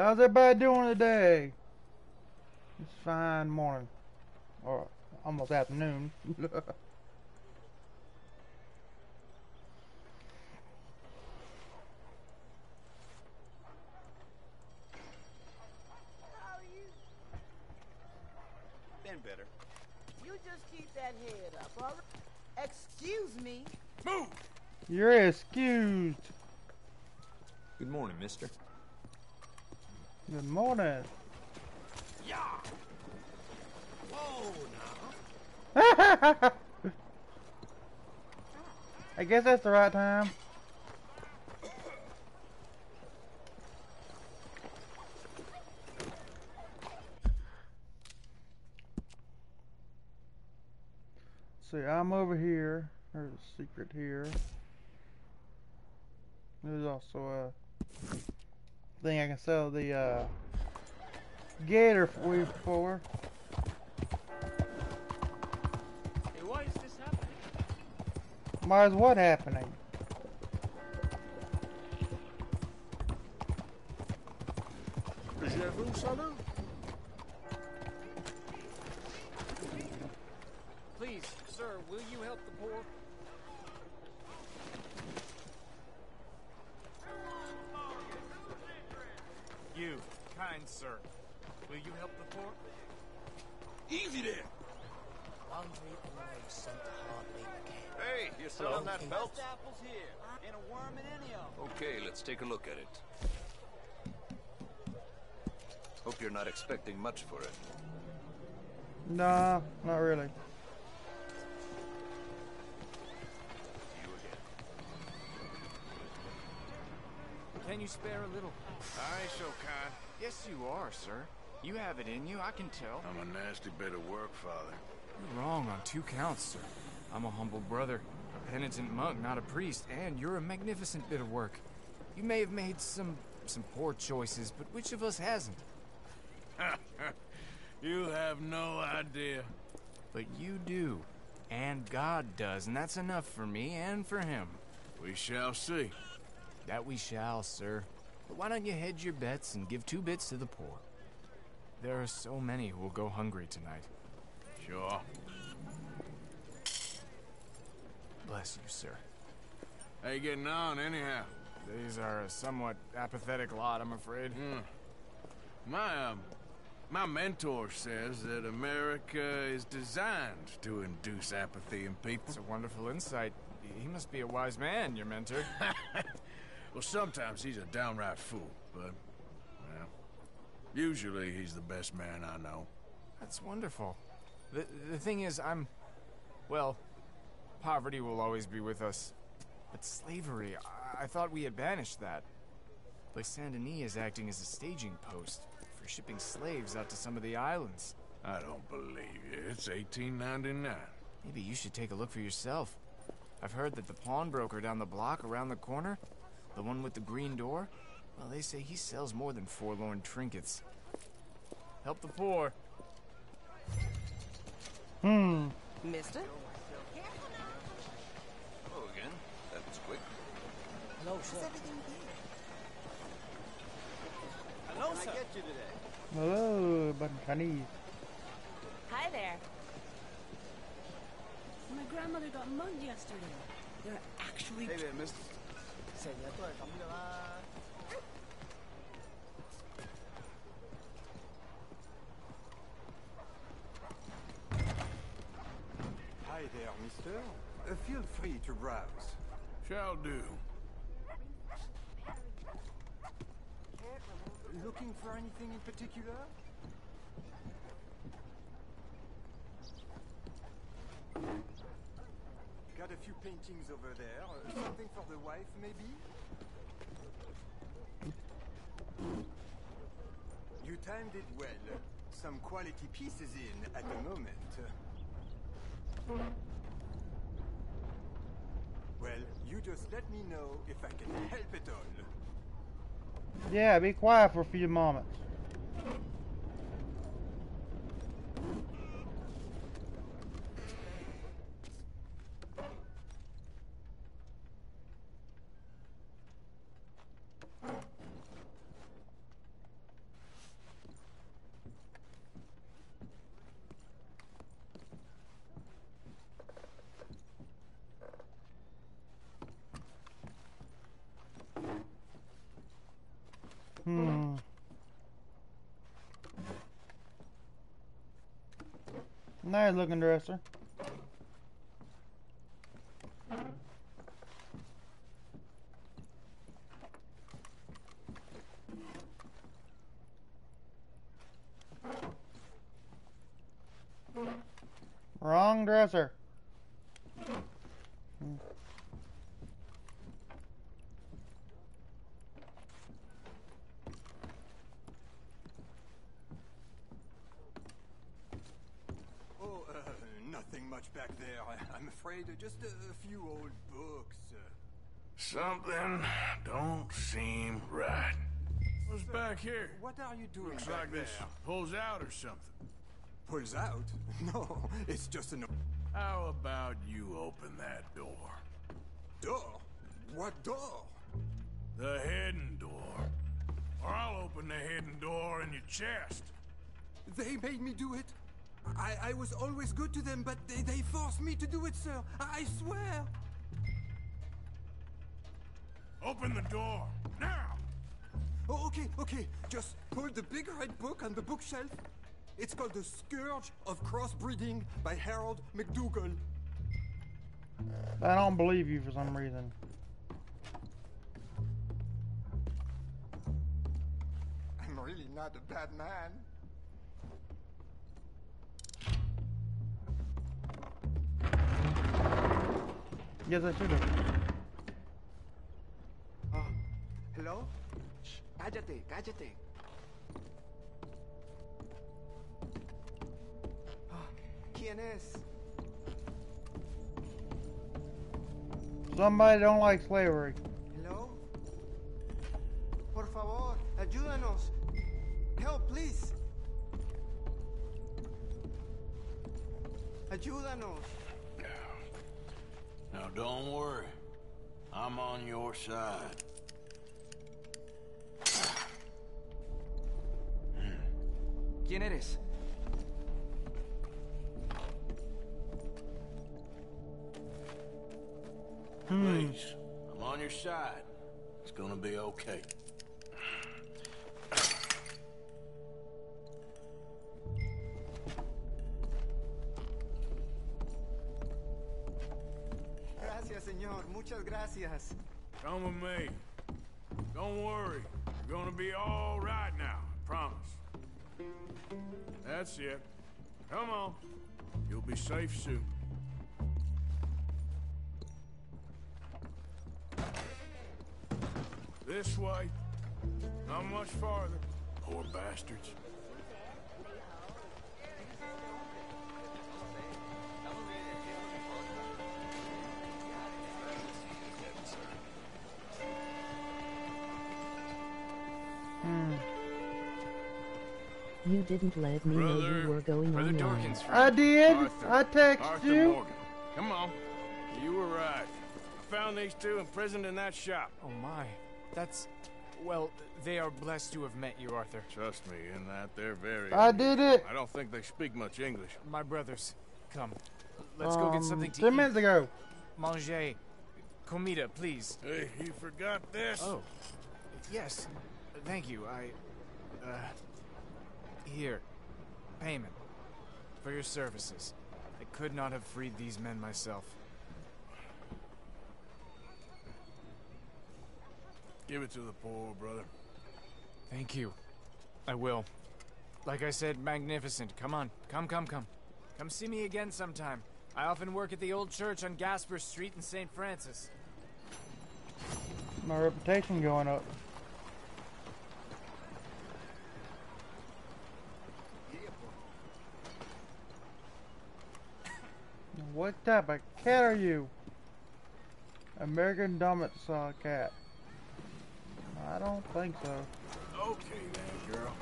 How's everybody doing today? It's fine morning. Or almost afternoon. Been better. You just keep that head up, all right? Excuse me. Move! You're excused. Good morning, mister. Good morning. Yeah! Whoa, now. I guess that's the right time. See, I'm over here. There's a secret here. There's also a thing I can sell the uh, gator for you for. Hey, why is this happening? Why is what happening? Je vous salute. Please, sir, will you help the poor? Kind sir, will you help the poor? Easy there. Laundry always sent to hard labor camp. Hey, you still on that belt? apples here. Ain't a worm in any of them. Okay, let's take a look at it. Hope you're not expecting much for it. Nah, not really. You again. Can you spare a little? I ain't so kind. Yes, you are, sir. You have it in you, I can tell. I'm a nasty bit of work, Father. You're wrong on two counts, sir. I'm a humble brother, a penitent monk, not a priest, and you're a magnificent bit of work. You may have made some some poor choices, but which of us hasn't? you have no idea. But you do. And God does, and that's enough for me and for him. We shall see. That we shall, sir. But why don't you hedge your bets and give two bits to the poor? There are so many who will go hungry tonight. Sure. Bless you, sir. How you getting on, anyhow? These are a somewhat apathetic lot, I'm afraid. Hmm. My, um, my mentor says that America is designed to induce apathy in people. It's a wonderful insight. He must be a wise man, your mentor. well, sometimes he's a downright fool, but, well, usually he's the best man I know. That's wonderful. The, the thing is, I'm. Well, poverty will always be with us. But slavery, I, I thought we had banished that. Like Saint Denis is acting as a staging post for shipping slaves out to some of the islands. I don't believe you. It's 1899. Maybe you should take a look for yourself. I've heard that the pawnbroker down the block around the corner, the one with the green door, well, they say he sells more than forlorn trinkets. Help the poor. Hmm. Mister? Oh, again? That was quick. Hello, sir. Hello, sir. I get you today. Hello, bunch of Chinese. Hi there. My grandmother got mugged yesterday. They're actually. Hey there, mister. 成日都係咁噶啦。Hi there, mister. Uh, feel free to browse. Shall do. Looking for anything in particular? A few paintings over there. Uh, something for the wife, maybe? You timed it well. Some quality pieces in at the moment. Well, you just let me know if I can help at all. Yeah, be quiet for a few moments. Looking dresser. Wrong dresser. Oh, uh, nothing much back there. I, I'm afraid uh, just a, a few old books. Uh, Something don't seem right. What's back here? what are you doing Looks like this pulls out or something. Pulls out? No, it's just an How about you open that door? door. What door? The hidden door. Or I'll open the hidden door in your chest. They made me do it. I, I was always good to them, but they, they forced me to do it, sir. I, I swear. Open the door. Now! Oh, okay, okay. Just pull the big red book on the bookshelf. It's called The Scourge of Crossbreeding by Harold McDougall. I don't believe you for some reason. I'm really not a bad man. Yes, I should have. Oh, hello? Shh, cállate, cállate. Ah, ¿Quién es? Somebody don't like slavery. Hello? Por favor, ayúdanos. Help, please. Ayúdanos. Now don't worry. I'm on your side. ¿Quién eres? Please, I'm on your side. It's gonna be okay. Muchas gracias. Come with me. Don't worry. You're gonna be all right now. I promise. That's it. Come on. You'll be safe soon. This way. Not much farther. Poor bastards. You didn't let me know you were going Brother online. Dorkins, friend. I did. Arthur. I text Arthur you. Morgan. Come on. You were right. I found these two imprisoned in that shop. Oh my. That's. Well, they are blessed to have met you, Arthur. Trust me, in that they're very. I did it. I don't think they speak much English. My brothers, come. Let's go get Um, something to Ten eat. minutes ago. Manger. Comida, please. Hey, you forgot this? Oh. Yes. Thank you. I. Uh. Here. Payment. For your services. I could not have freed these men myself. Give it to the poor, brother. Thank you. I will. Like I said, magnificent. Come on. Come, come, come. Come see me again sometime. I often work at the old church on Gasper Street in St. Francis. My reputation going up. What type of cat are you? American saw cat. I don't think so. Okay then, girl.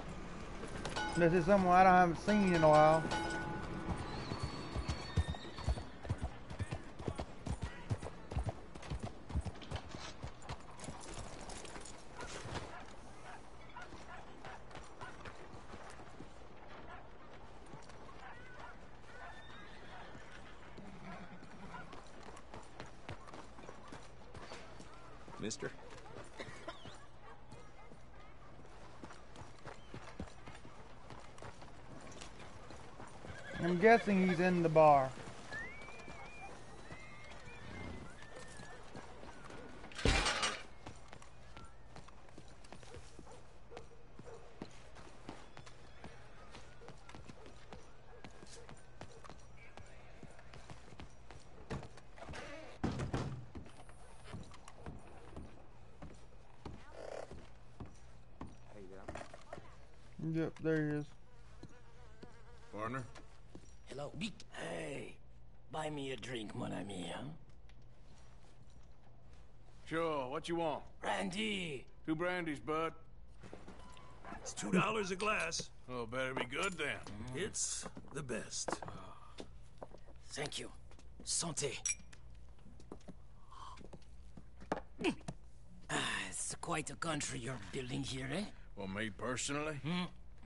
This is someone I haven't seen in a while. Mister? I'm guessing he's in the bar. Yep, there he is. Partner? Hello. Hey, buy me a drink, mon ami, huh? Sure, what you want? Brandy! Two brandies, bud. It's two dollars a glass. Oh, better be good then. It's the best. Thank you. Santé. Ah, it's quite a country you're building here, eh? Well, me personally? Hmm?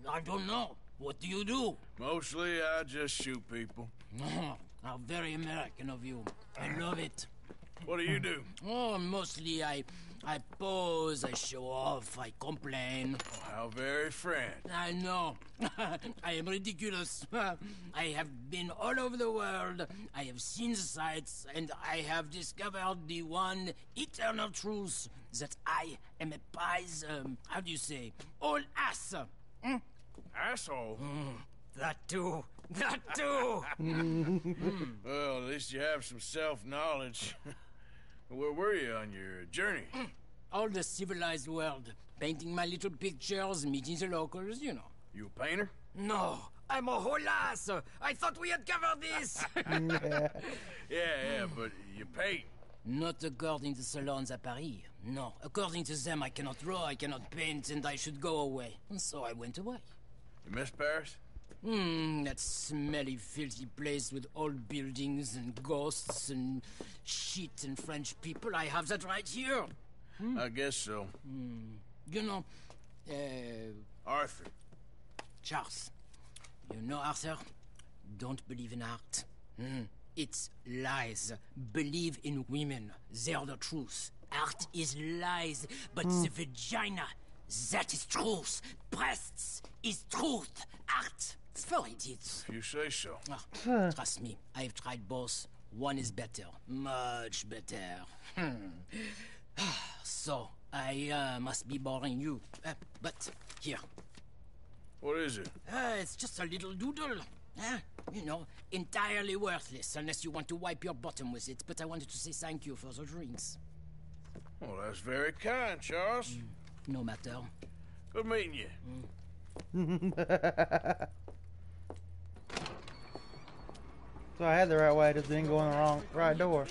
I don't know. What do you do? Mostly, I just shoot people. How very American of you. I love it. What do you do? Oh, mostly I, I pose, I show off, I complain. Oh, how very French. I know. I am ridiculous. I have been all over the world. I have seen the sights, and I have discovered the one eternal truth that I am a pies. Um, how do you say? All ass. Hmm? Asshole? That too. That too. Well, at least you have some self-knowledge. Where were you on your journey? all the civilized world, painting my little pictures, meeting the locals. You know. You a painter? No, I'm a whole ass. I thought we had covered this. yeah. Yeah, yeah, but you paint. Not according to salons at Paris. No, according to them, I cannot draw, I cannot paint, and I should go away. And so I went away. You miss Paris? Hmm, that smelly, filthy place with old buildings and ghosts and shit and French people. I have that right here. I guess so. You know, uh, Arthur. Charles. You know, Arthur? Don't believe in art. Hmm. It's lies. Believe in women. They're the truth. Art is lies, but the vagina, that is truth. Breasts is truth. Art, it's for idiots. If you say so. Ah, trust me, I've tried both. One is better. Much better. Hmm. so, I uh, must be boring you. Uh, but, here. What is it? Uh, it's just a little doodle. Uh, you know, entirely worthless unless you want to wipe your bottom with it. But I wanted to say thank you for the drinks. Well, that's very kind, Charles. No matter. Good meeting you. So I had the right way, just didn't go in the wrong right door.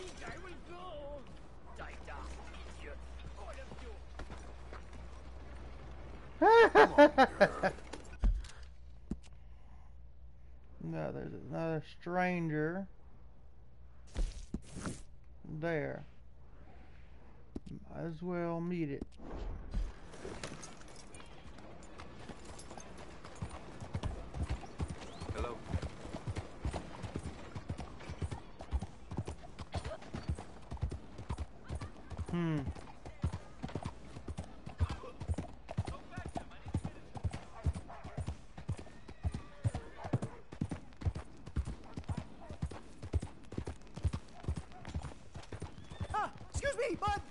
no, there's another stranger there. Might as well meet it. Hello. Hmm. Ah, excuse me, bud.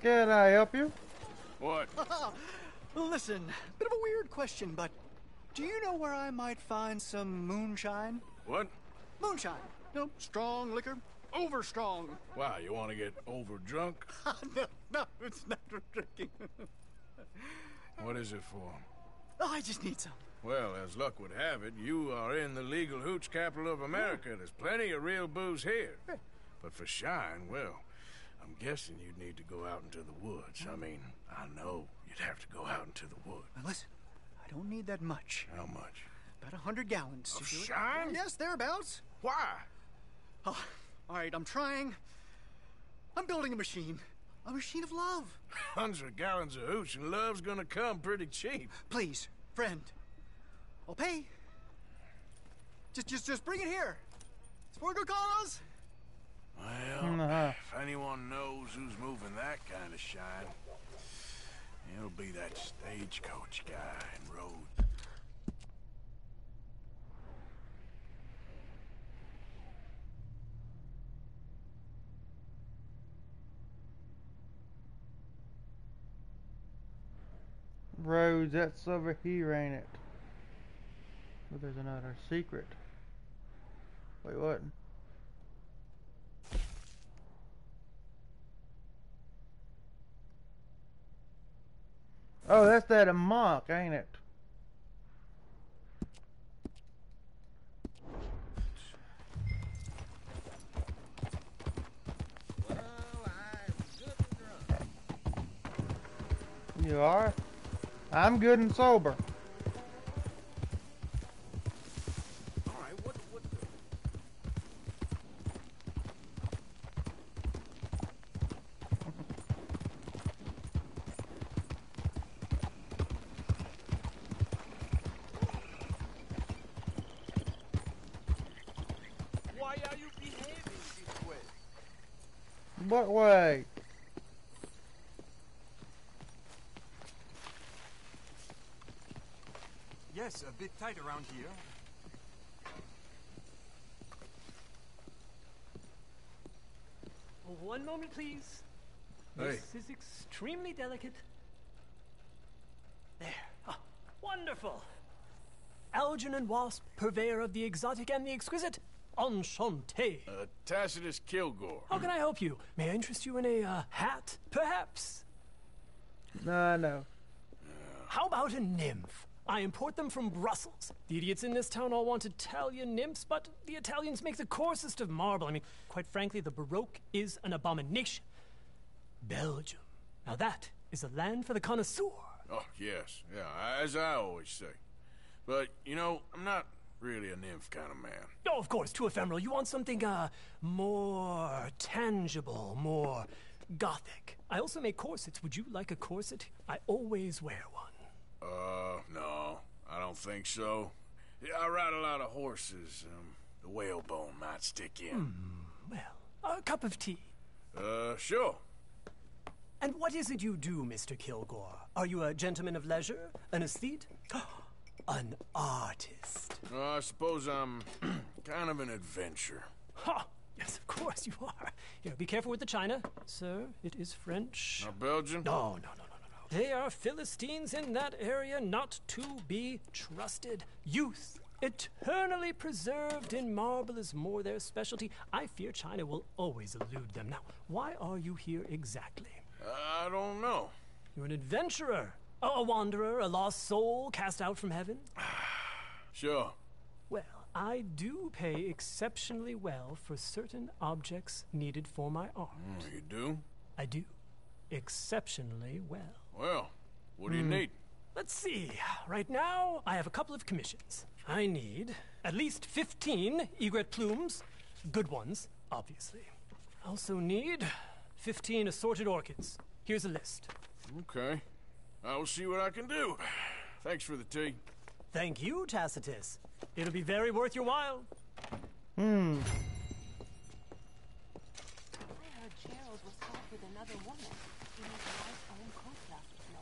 Can I help you? What? Listen, bit of a weird question, but do you know where I might find some moonshine? What? Moonshine. No, strong liquor. Over strong. Wow, you want to get over drunk? no, no, it's not for drinking. What is it for? oh, I just need some. Well, as luck would have it, you are in the legal hooch capital of America. Oh. There's plenty of real booze here. But for shine, well, I'm guessing you'd need to go out into the woods. I mean, I know you'd have to go out into the woods. Now listen, don't need that much. How much? About a hundred gallons. Of to do it. shine? Yes, thereabouts. Why? Oh, all right, I'm trying. I'm building a machine. A machine of love. Hundred gallons of hooch and love's gonna come pretty cheap. Please, friend. I'll pay. Just, just, just bring it here. It's for a good cause. Well, Uh-huh. if anyone knows who's moving that kind of shine, it'll be that stagecoach guy in Rhodes. Rhodes, that's over here, ain't it? But there's another secret. Wait, what? Oh, that's that a monk, ain't it? You are? I'm good and sober. Alright, what, what... Why are you behaving this way? What way? Yes, tight around here. One moment, please. Hey. This is extremely delicate. There. Ah, wonderful. Algernon Wasp, purveyor of the exotic and the exquisite. Enchanté. Uh, Tacitus Kilgore. How can I help you? May I interest you in a uh, hat, perhaps? No, no. How about a nymph? I import them from Brussels. The idiots in this town all want Italian nymphs, but the Italians make the coarsest of marble. I mean, quite frankly, the Baroque is an abomination. Belgium. Now that is a land for the connoisseur. Oh, yes. Yeah, as I always say. But, you know, I'm not really a nymph kind of man. Oh, of course, too ephemeral. You want something, uh, more tangible, more gothic. I also make corsets. Would you like a corset? I always wear one. Uh, no, I don't think so. Yeah, I ride a lot of horses. Um, the whalebone might stick in. Well, a cup of tea. Uh, sure. And what is it you do, Mr. Kilgore? Are you a gentleman of leisure? An aesthete? An artist? Uh, I suppose I'm kind of an adventure. Ha! Yes, of course you are. Here, be careful with the china. Sir, it is French. Not Belgian? No, no, no, no. They are Philistines in that area not to be trusted. Youth, eternally preserved in marble, is more their specialty. I fear China will always elude them. Now, why are you here exactly? I don't know. You're an adventurer, a, wanderer, a lost soul cast out from heaven? Sure. Well, I do pay exceptionally well for certain objects needed for my art. Mm, you do? I do. Exceptionally well. Well, what do you Hmm. need? Let's see. Right now, I have a couple of commissions. I need at least 15 egret plumes. Good ones, obviously. I also need 15 assorted orchids. Here's a list. Okay. I will see what I can do. Thanks for the tea. Thank you, Tacitus. It'll be very worth your while. Hmm. I heard Gerald was caught with another woman. In his wife's own courtyard, no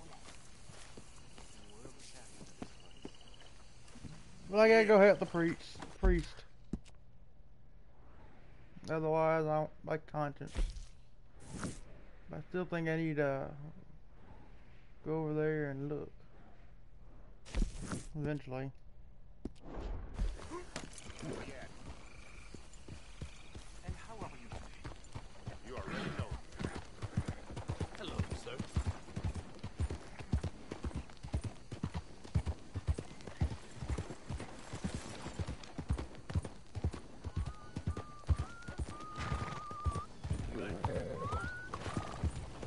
Well, I gotta go help the priest. Priest. Otherwise, I don't like conscience. But I still think I need to go over there and look. Eventually. And how are you today? You already know. Hello, sir.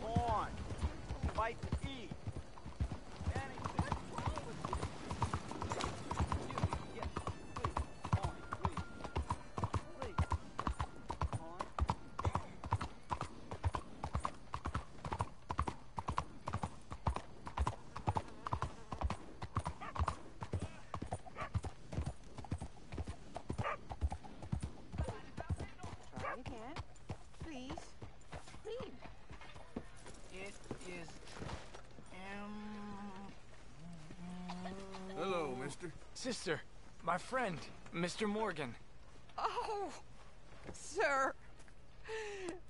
Come on. Fight to eat. Anything. Yes, please. Come on, please. Please. Come on. Try again. Sister, my friend, Mr. Morgan. Oh, sir.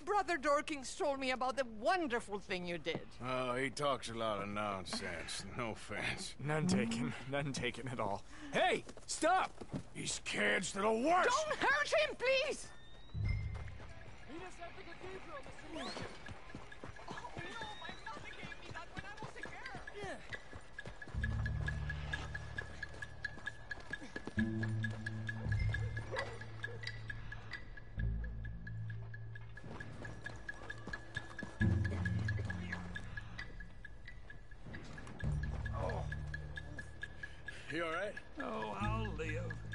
Brother Dorkins told me about the wonderful thing you did. Oh, he talks a lot of nonsense. No offense. None taken. None taken at all. Hey, stop! These kids, they're the worst! Don't hurt him, please! Meet us at the cathedral, Mr. Morgan.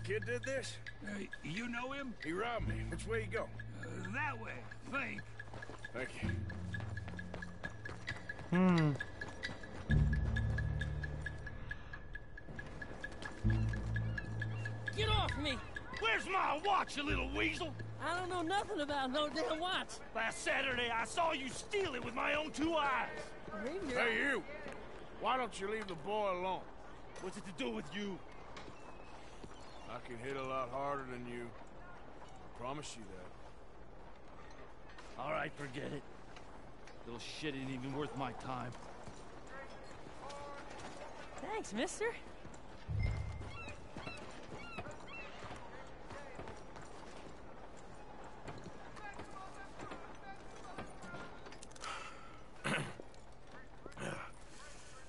Kid did this? Uh, you know him? He robbed me. Which way you go? Uh, that way, think. Thank you. Hmm. Get off me! Where's my watch, you little weasel? I don't know nothing about no damn watch. Last Saturday, I saw you steal it with my own two eyes. Ranger. Hey, you! Why don't you leave the boy alone? What's it to do with you? I can hit a lot harder than you. I Promise you that. All right, forget it. Little shit ain't even worth my time. Thanks, mister.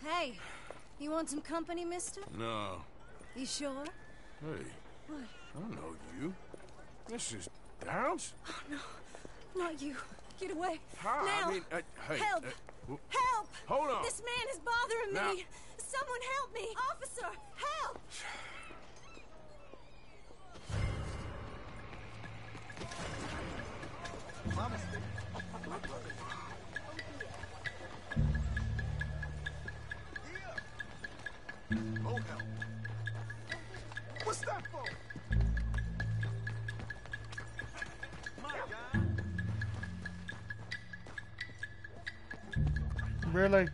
Hey, you want some company, mister? No. You sure? Hey, What? I don't know you. This is Downs? Oh, no. Not you. Get away. How? Now. I mean, uh, hey. Help. uh, Help! Hold on. This man is bothering Now- me. Someone help me. Officer, help! Oh, hell. What's that Really?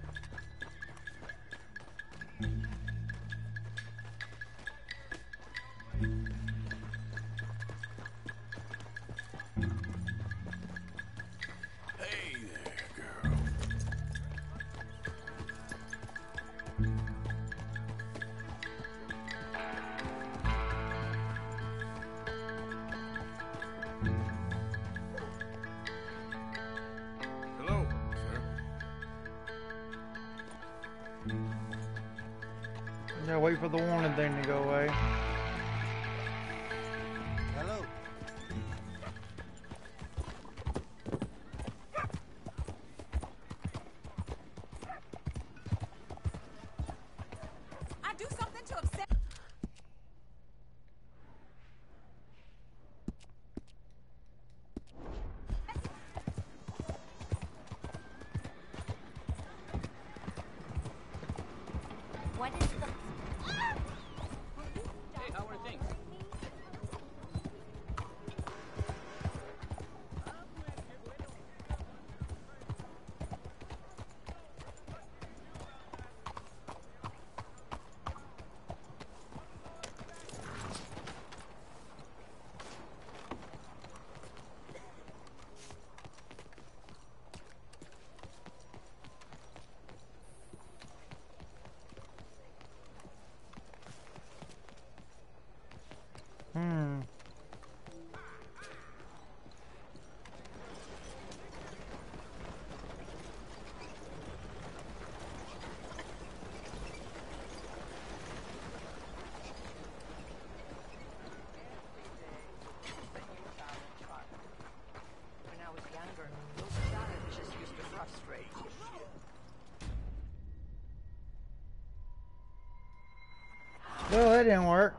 Well, that didn't work.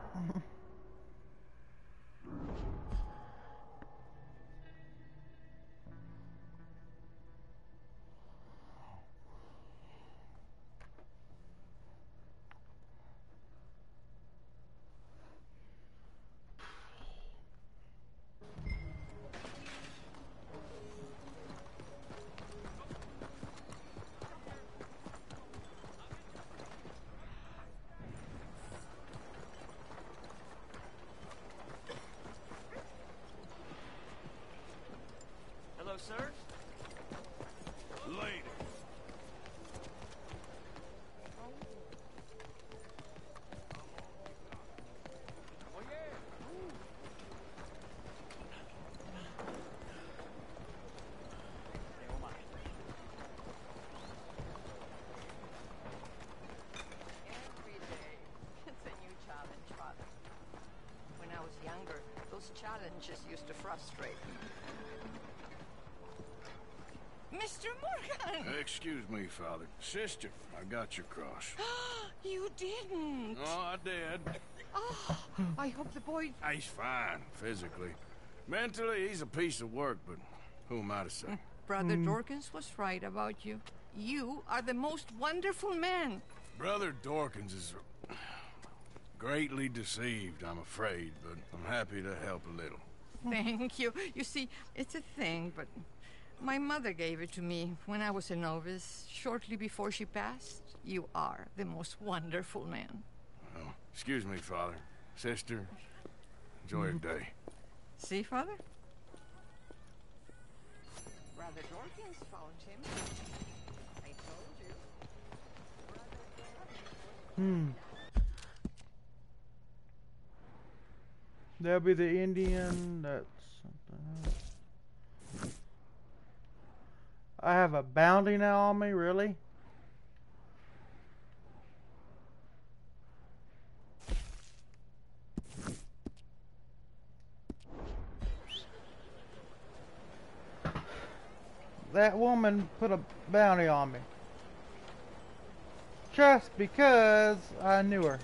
Frustrating. Mr. Morgan! Excuse me, Father. Sister, I got your cross. you didn't. Oh, I did. Oh, I hope the boy. He's fine, physically. Mentally, he's a piece of work, but who am I to say? Brother Hmm. Dorkins was right about you. You are the most wonderful man. Brother Dorkins is greatly deceived, I'm afraid, but I'm happy to help a little. Thank you. You see, it's a thing, but my mother gave it to me when I was a novice, shortly before she passed. You are the most wonderful man. Well, excuse me, Father. Sister, enjoy your day. See, Father? Brother Dorkins found him. I told you. Hmm. That'll be the Indian. That's something else. I have a bounty now on me, really? That woman put a bounty on me. Just because I knew her.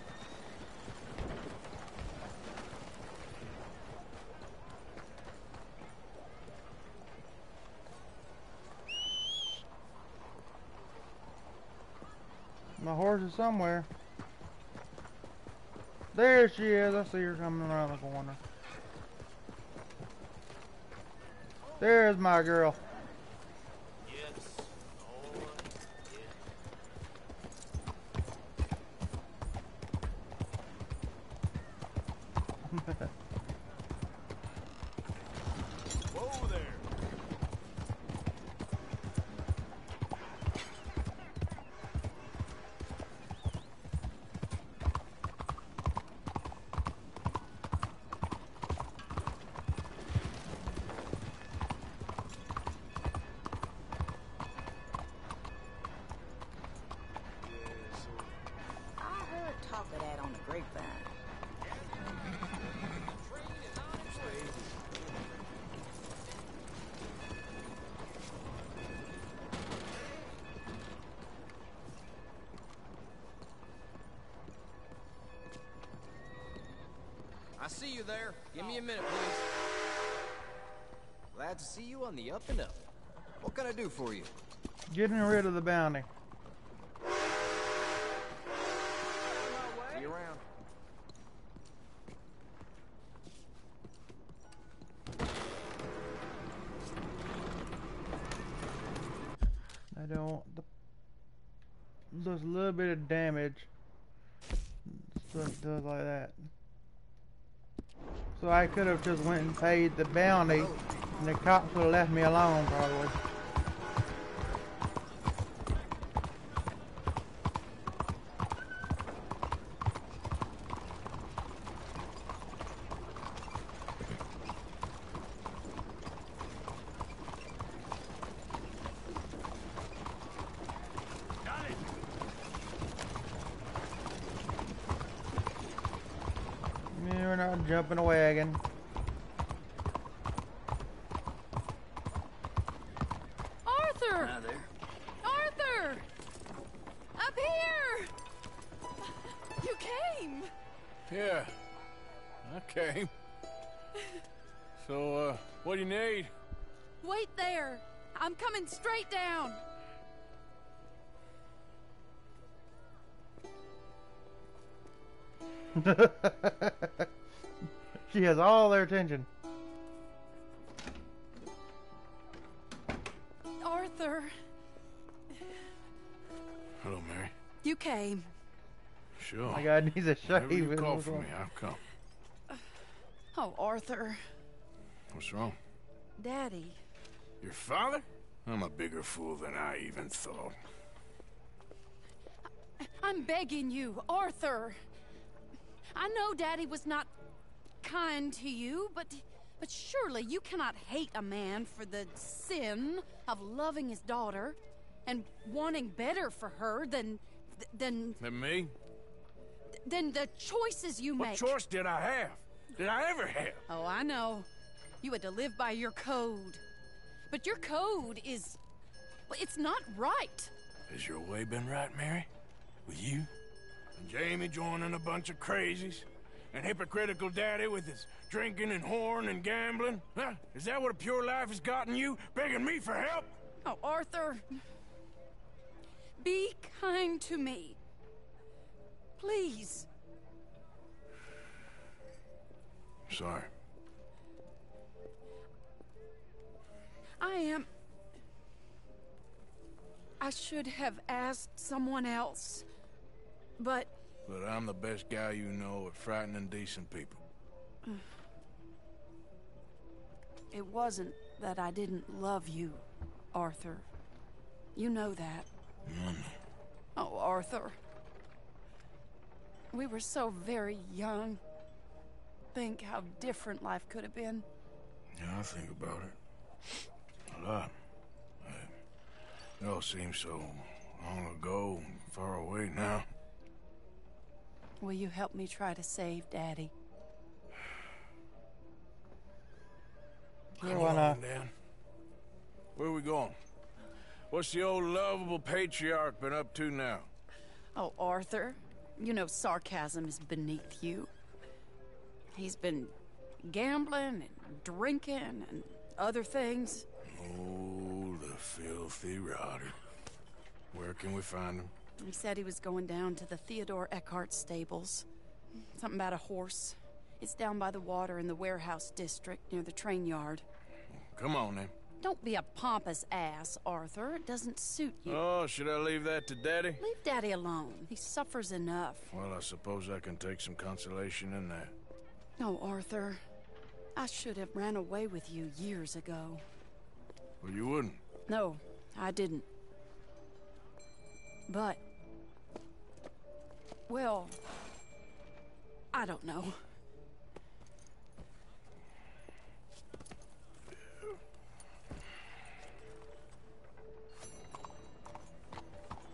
My horse is somewhere. There she is. I see her coming around the corner. There's my girl. Me a minute, please. Glad to see you on the up and up. What can I do for you? Getting rid of the bounty. See you around. I don't. The, there's a little bit of damage. Stuff does like that. So I could have just went and paid the bounty, and the cops would have left me alone probably. Jumping a So, uh, what do you need? Wait there! I'm coming straight down! she has all their attention. Arthur, Hello, Mary. you came. Sure. My God, needs a Whatever you shave. call for me, I've come. Oh, Arthur. What's wrong? Daddy. Your father? I'm a bigger fool than I even thought. I'm begging you, Arthur. I know Daddy was not kind to you, but but surely you cannot hate a man for the sin of loving his daughter and wanting better for her than than And me? than the choices you What make. choice did I have? Did I ever have? Oh, I know. You had to live by your code. But your code is. well, It's not right. Has your way been right, Mary? With you? And Jamie joining a bunch of crazies? And hypocritical daddy with his drinking and whoring and gambling? Huh? Is that what a pure life has gotten you? Begging me for help? Oh, Arthur. Be kind to me. Please. Sorry. I am. I should have asked someone else. But But I'm the best guy you know at frightening decent people. it wasn't that I didn't love you, Arthur. You know that. Oh, Arthur. We were so very young. Think how different life could have been. Yeah, I think about it. A lot. Uh, It all seems so long ago, and far away now. Will you help me try to save Daddy? Come Yeah, why on. Dan. Where we going? What's the old lovable patriarch been up to now? Oh, Arthur, you know sarcasm is beneath you. He's been gambling and drinking and other things. Oh, the filthy rotter. Where can we find him? He said he was going down to the Theodore Eckhart stables. Something about a horse. It's down by the water in the warehouse district near the train yard. Come on, then. Don't be a pompous ass, Arthur. It doesn't suit you. Oh, should I leave that to Daddy? Leave Daddy alone. He suffers enough. Well, I suppose I can take some consolation in that. No, Arthur. I should have ran away with you years ago. Well, you wouldn't. No, I didn't. But. Well. I don't know.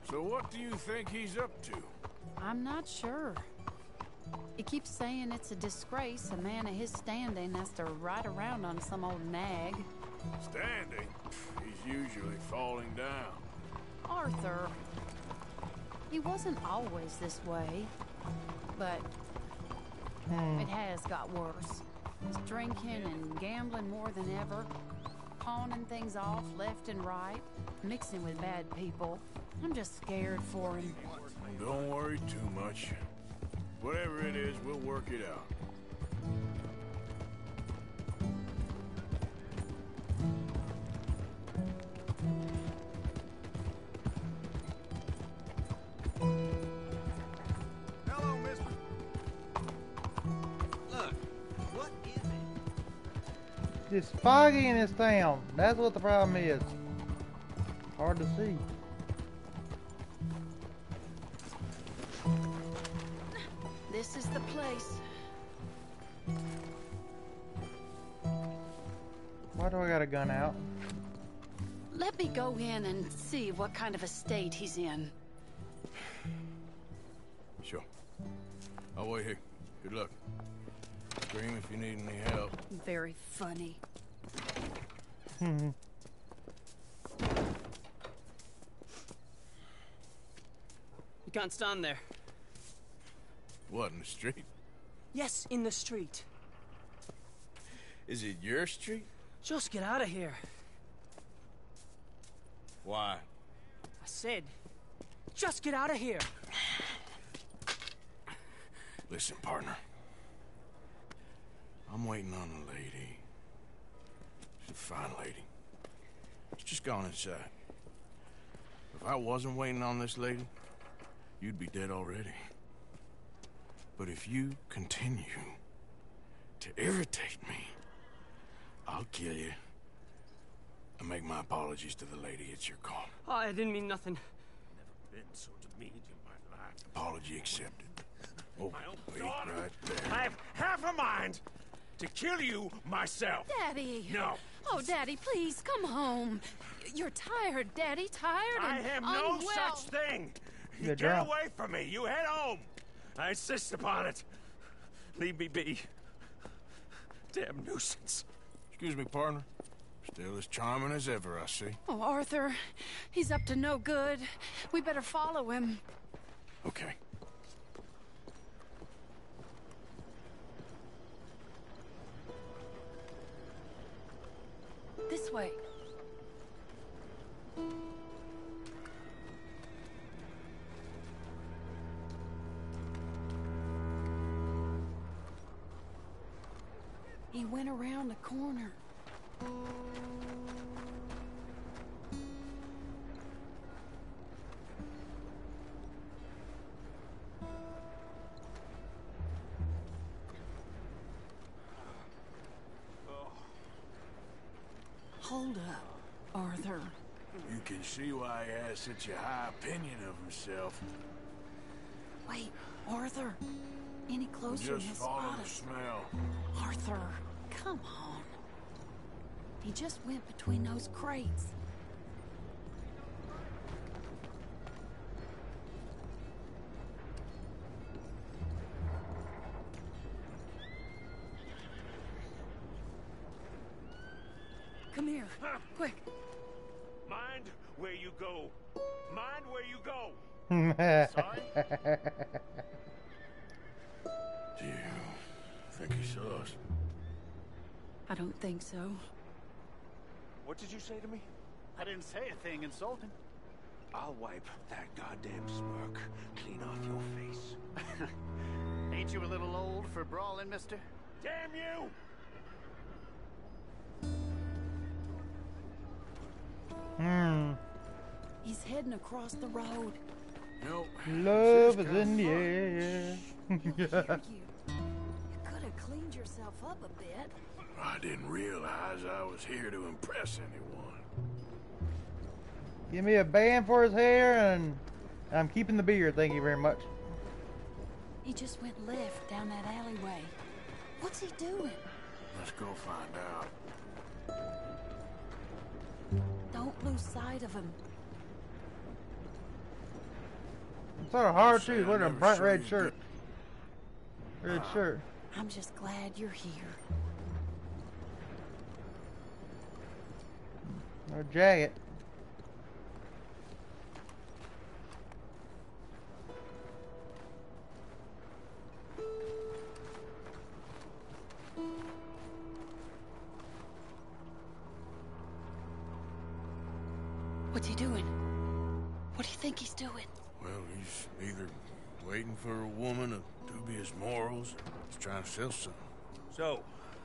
So what do you think he's up to? I'm not sure. He keeps saying it's a disgrace a man of his standing has to ride around on some old nag. Standing? He's usually falling down. Arthur. He wasn't always this way, but Hmm. it has got worse. He's drinking and gambling more than ever, pawning things off left and right, mixing with bad people. I'm just scared for him. Don't worry too much. Whatever it is, we'll work it out. It's foggy in this town. That's what the problem is. Hard to see. This is the place. Why do I got a gun out? Let me go in and see what kind of a state he's in. Sure. I'll wait here. Good luck. Scream if you need any help. Very funny. Hmm. You can't stand there. What, in the street? Yes, in the street. Is it your street? Just get out of here. Why? I said, just get out of here. Listen, partner. I'm waiting on a lady. She's a fine lady. She's just gone inside. If I wasn't waiting on this lady, you'd be dead already. But if you continue to irritate me, I'll kill you and make my apologies to the lady. It's your call. Oh, I didn't mean nothing. Never been so demeaned in my life. Apology accepted. Oh, wait, right there. I have half a mind to kill you myself. Daddy! No. Oh, Daddy, please, come home. You're tired, Daddy, tired I and am no unwell. such thing. You're Get drunk. away from me. You head home. I insist upon it. Leave me be. Damn nuisance. Excuse me, partner. Still as charming as ever, I see. Oh, Arthur, he's up to no good. We better follow him. Okay. Such a high opinion of himself. Wait, Arthur. Any closer Just follow the smell. Arthur, come on. He just went between those crates. Say to me? I didn't say a thing insulting. I'll wipe that goddamn smirk clean off your face. Ain't you a little old for brawling, mister? Damn you! Hmm. He's heading across the road. Nope. Love is in the air. You could have cleaned yourself up a bit. I didn't realize I was here to impress anyone. Give me a band for his hair, and I'm keeping the beer. Thank you very much. He just went left down that alleyway. What's he doing? Let's go find out. Don't lose sight of him. It's sort of hard too. Say I a bright red shirt. Red shirt. I'm just glad you're here. No jacket. What's he doing? What do you think he's doing? Well, he's either waiting for a woman of dubious morals or he's trying to sell something. So,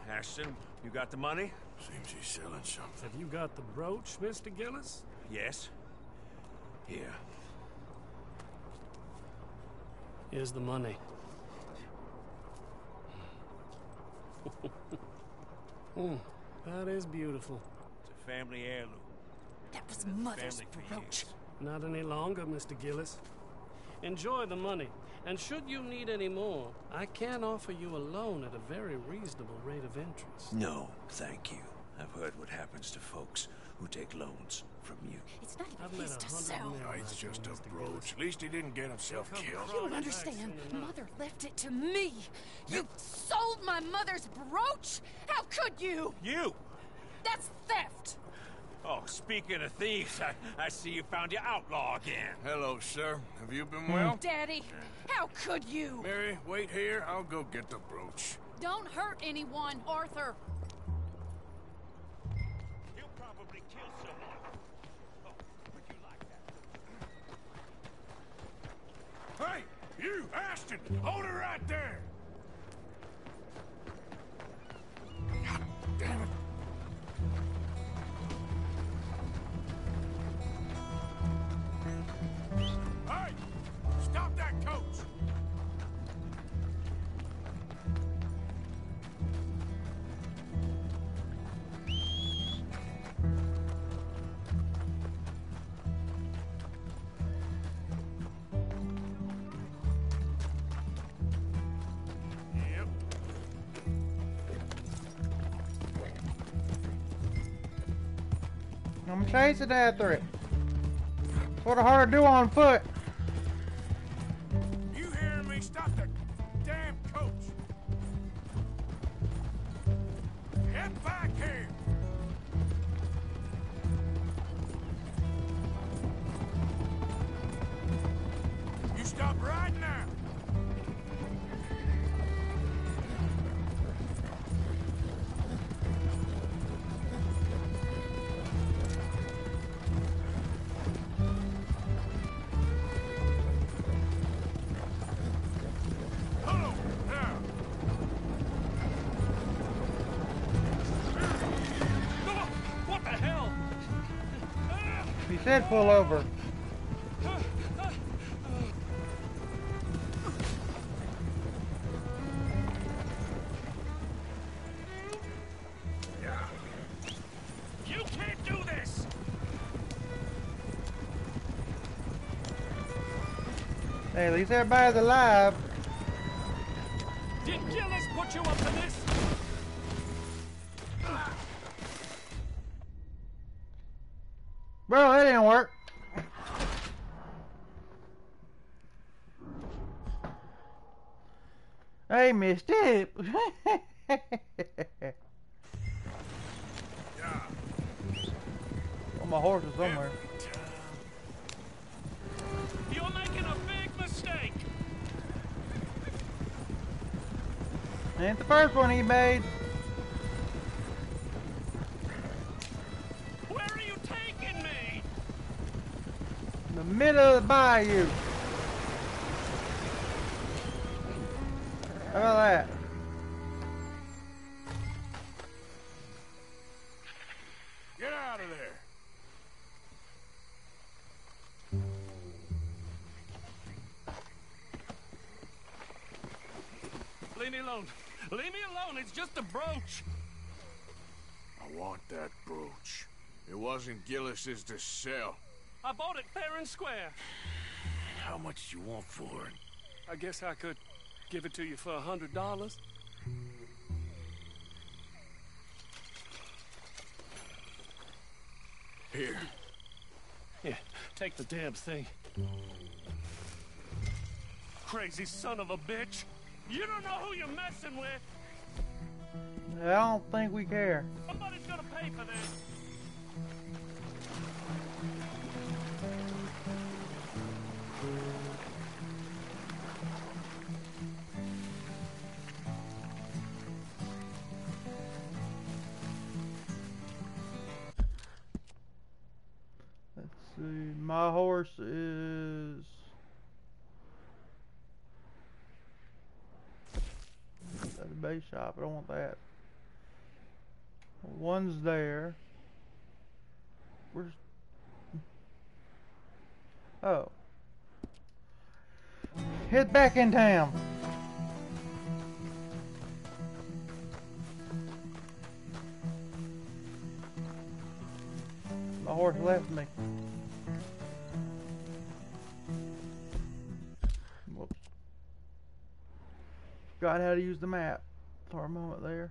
Ashton, you got the money? Seems he's selling something. Have you got the brooch, Mr. Gillis? Yes. Here. Here's the money. Hmm, that is beautiful. It's a family heirloom. That was Been in the Mother's family brooch. Not any longer, Mr. Gillis. Enjoy the money, and should you need any more, I can offer you a loan at a very reasonable rate of interest. No, thank you. I've heard what happens to folks who take loans from you. It's not even met his a to sell. No, it's just a brooch. At least he didn't get himself killed. You don't understand. Mother left it to me. You sold my mother's brooch? How could you? You! That's theft. Oh, speaking of thieves, I, I see you found your outlaw again. Hello, sir. Have you been well? Hmm. Daddy, how could you? Mary, wait here. I'll go get the brooch. Don't hurt anyone, Arthur. You probably killed someone. Oh, would you like that? Hey, you, Ashton! Hold it right there! God damn it. Hey! Stop that coach! I'm chasing after it. Sort of hard to do on foot. Pull over. You can't do this! Hey, at least everybody's alive. Did Gillis put you up to this? That didn't work. I missed it. oh, my horse is somewhere. You're making a big mistake! Ain't the first one he made. The middle of the bayou. How about that? Get out of there! Leave me alone. Leave me alone. It's just a brooch. I want that brooch. It wasn't Gillis's to sell. I bought it fair and square. How much you want for it? I guess I could give it to you for a hundred dollars. Here. Yeah, take the damn thing. Crazy son of a bitch. You don't know who you're messing with. I don't think we care. Somebody's gonna pay for this. See. My horse is. At the base shop. I don't want that. One's there. Where's. Oh. Head back in town. My horse left me. Forgot how to use the map for a moment there.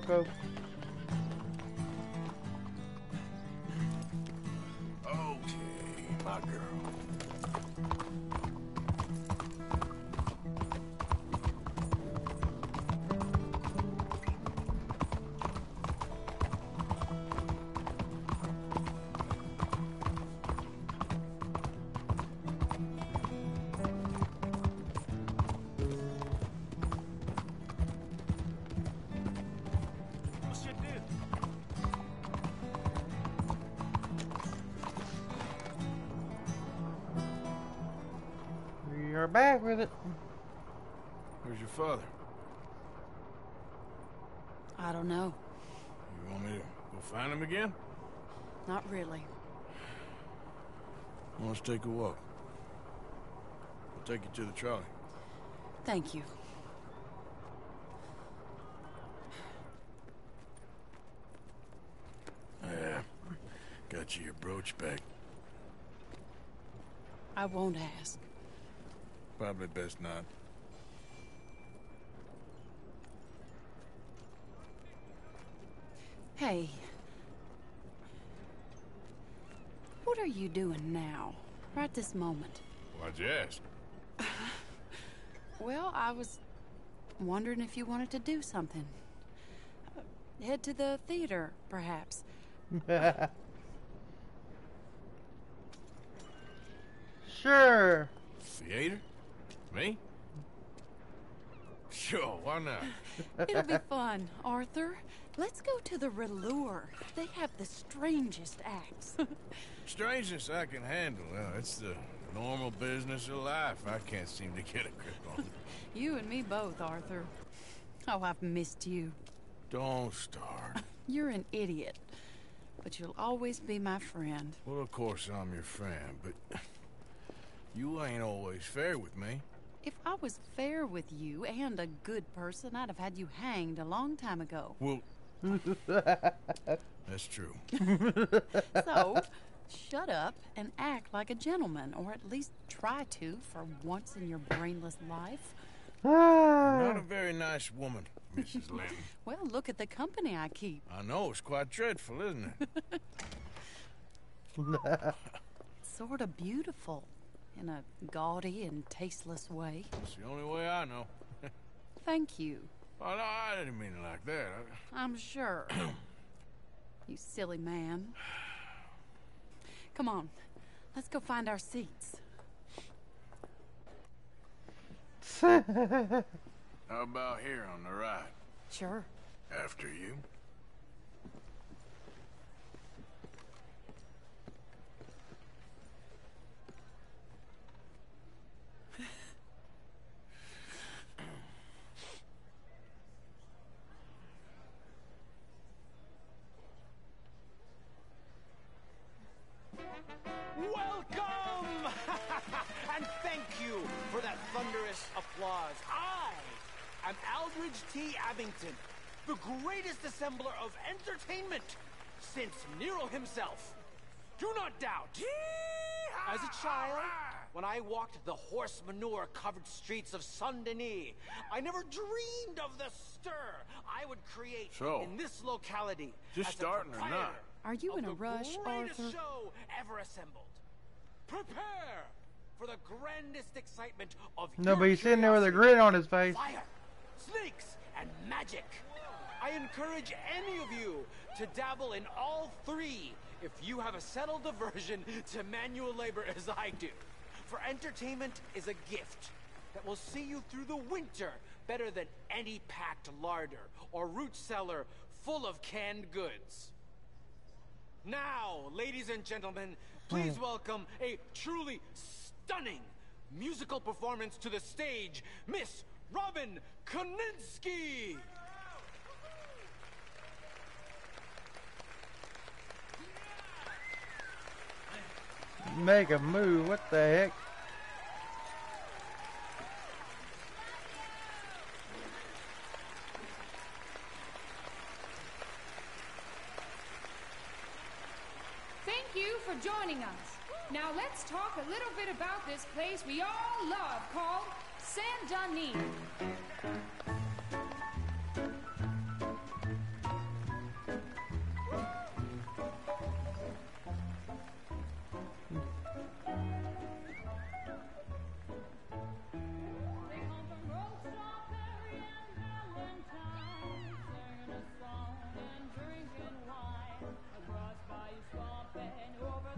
Coco. Father? I don't know. You want me to go find him again? Not really. Let's take a walk. I'll take you to the trolley. Thank you. Yeah. Got you your brooch back. I won't ask. Probably best not. Hey. What are you doing now? Right this moment? Why'd you ask? Well, I was wondering if you wanted to do something. Uh, Head to the theater, perhaps. sure. Theater? Me? Sure, why not? It'll be fun, Arthur. Let's go to the Râleur. They have the strangest acts. Strangeness I can handle. Well, it's the normal business of life. I can't seem to get a grip on. It. you and me both, Arthur. Oh, I've missed you. Don't start. You're an idiot. But you'll always be my friend. Well, of course I'm your friend, but you ain't always fair with me. If I was fair with you and a good person, I'd have had you hanged a long time ago. Well, that's true. So, shut up and act like a gentleman, or at least try to for once in your brainless life. Not a very nice woman, Mrs. Lynn. Well, look at the company I keep. I know, it's quite dreadful, isn't it? Sort of beautiful, in a gaudy and tasteless way. It's the only way I know. Thank you. Oh, no, I didn't mean it like that. I- I'm sure. you silly man. Come on, let's go find our seats. How about here on the right? Sure. After you? Welcome! and thank you for that thunderous applause. I am Aldridge T. Abington, the greatest assembler of entertainment since Nero himself. Do not doubt. As a child, when I walked the horse manure covered streets of Saint Denis, I never dreamed of the stir I would create So, in this locality. just starting or not? Proprietor Are you of in a the rush, greatest Arthur? show ever assembled. Prepare for the grandest excitement of No, your but he's sitting there with a grin on his face. Fire, snakes, and magic. I encourage any of you to dabble in all three if you have a settled aversion to manual labor as I do. For entertainment is a gift that will see you through the winter better than any packed larder or root cellar full of canned goods. Now, ladies and gentlemen, please oh. welcome a truly stunning musical performance to the stage, Miss Robin Koninsky. Make a move. What the heck? Thank you for joining us. Now let's talk a little bit about this place we all love called Saint Denis.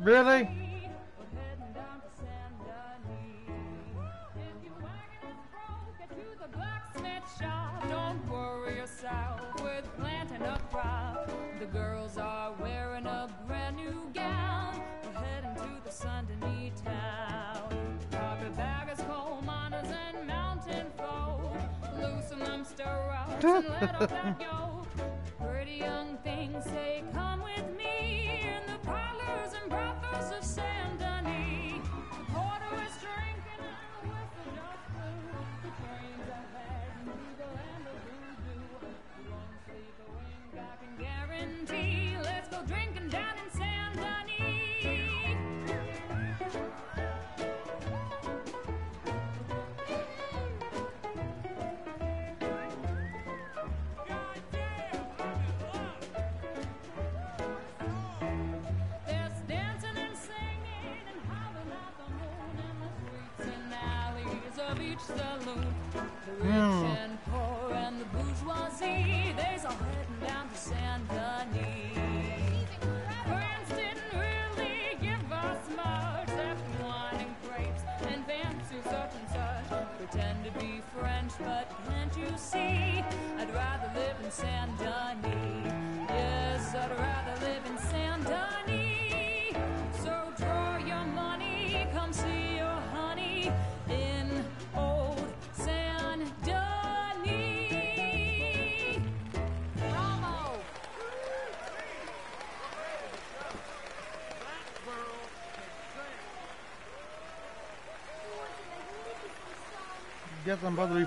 Really? Guess I'm about to be.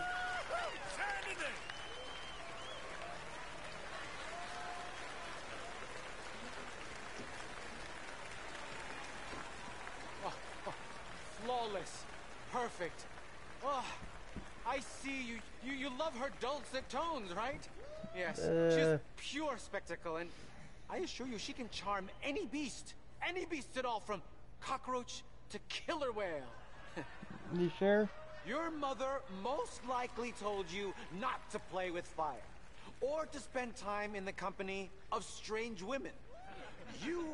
Oh, oh, flawless. Perfect. Oh, I see you, you. You love her dulcet tones, right? Yes. Uh. She's pure spectacle, and I assure you, she can charm any beast. Any beast at all, from cockroach to killer whale. You sure? Your mother most likely told you not to play with fire, or to spend time in the company of strange women. You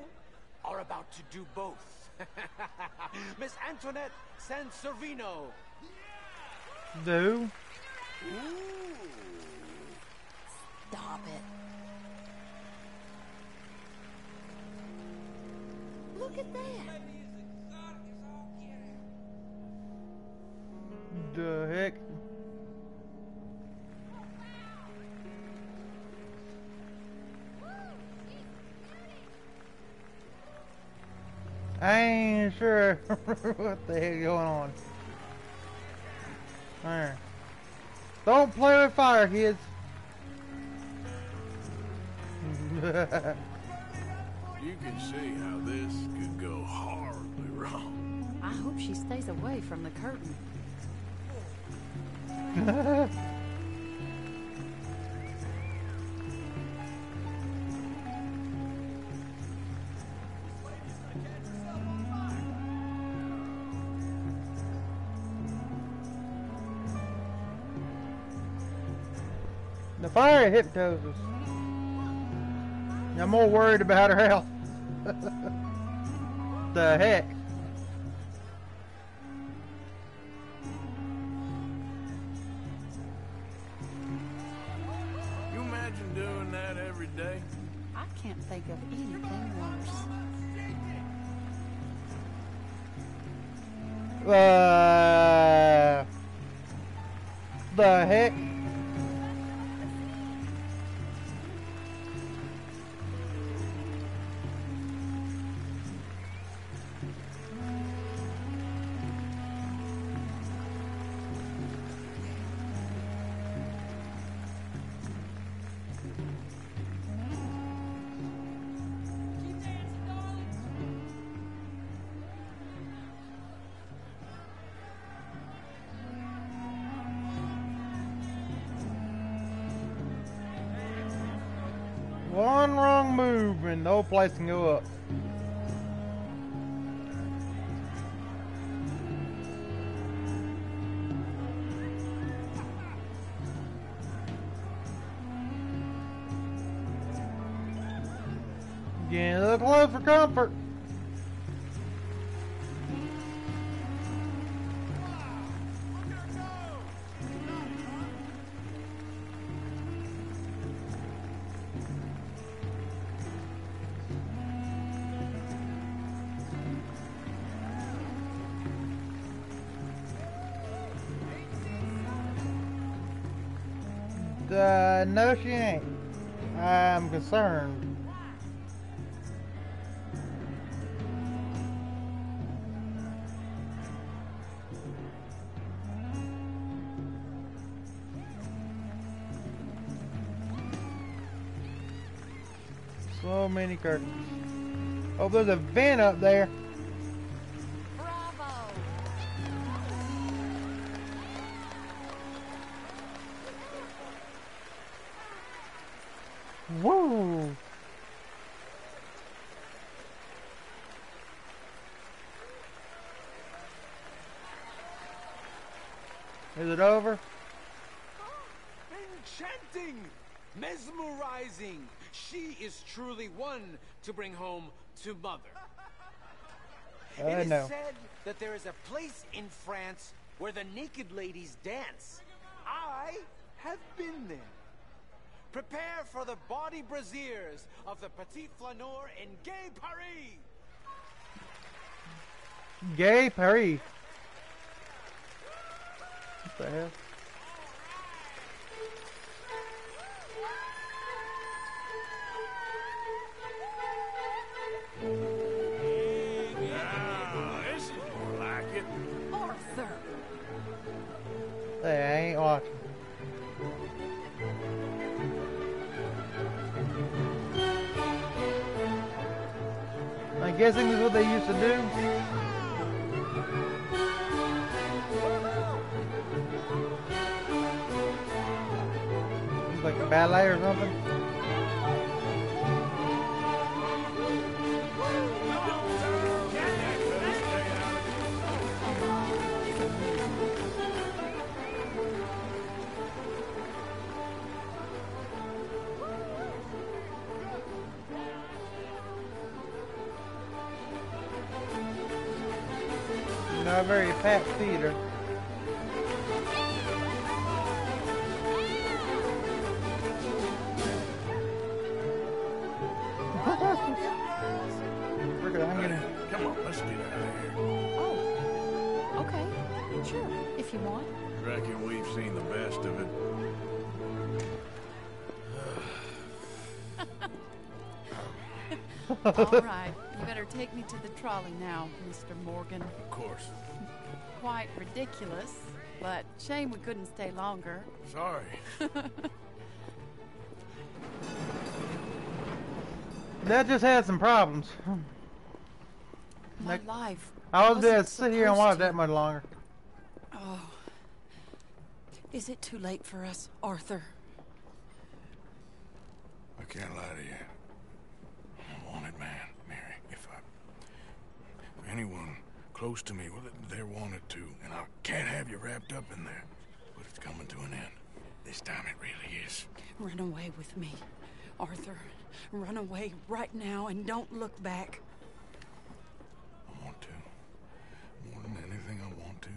are about to do both. Miss Antoinette Sanservino. Do? Stop it. Look at that. The heck? I ain't sure what the heck going on. There. Don't play with fire, kids. You can see how this could go horribly wrong. I hope she stays away from the curtain. The fire hypnotizes. I'm more worried about her health. the heck? Place can go up. Concerned. So many curtains. Oh, there's a vent up there. Woo! Is it over? Enchanting! Mesmerizing! She is truly one to bring home to mother. Uh, it is no. said that there is a place in France where the naked ladies dance. I have been there. Prepare for the body brasiers of the Petit Flaneur in Gay Paris! Gay Paris. What the hell? Guessing is what they used to do. Like a ballet or something. A very packed theater. We're gonna hang in. Come on, let's get out of here. Oh, okay. Sure, if you want. Reckon we've seen the best of it. All right, you better take me to the trolley now, Mr. Morgan. Of course. Quite ridiculous, but shame we couldn't stay longer. Sorry. That just had some problems. My Like, life. I was wasn't gonna sit here and watch that much longer. Oh. Is it too late for us, Arthur? I can't lie to you. I'm a wanted man, Mary. If I... If anyone close to me, well, they're wanted to, And I can't have you wrapped up in there. But it's coming to an end. This time it really is. Run away with me, Arthur. Run away right now and don't look back. I want to. More than anything, I want to.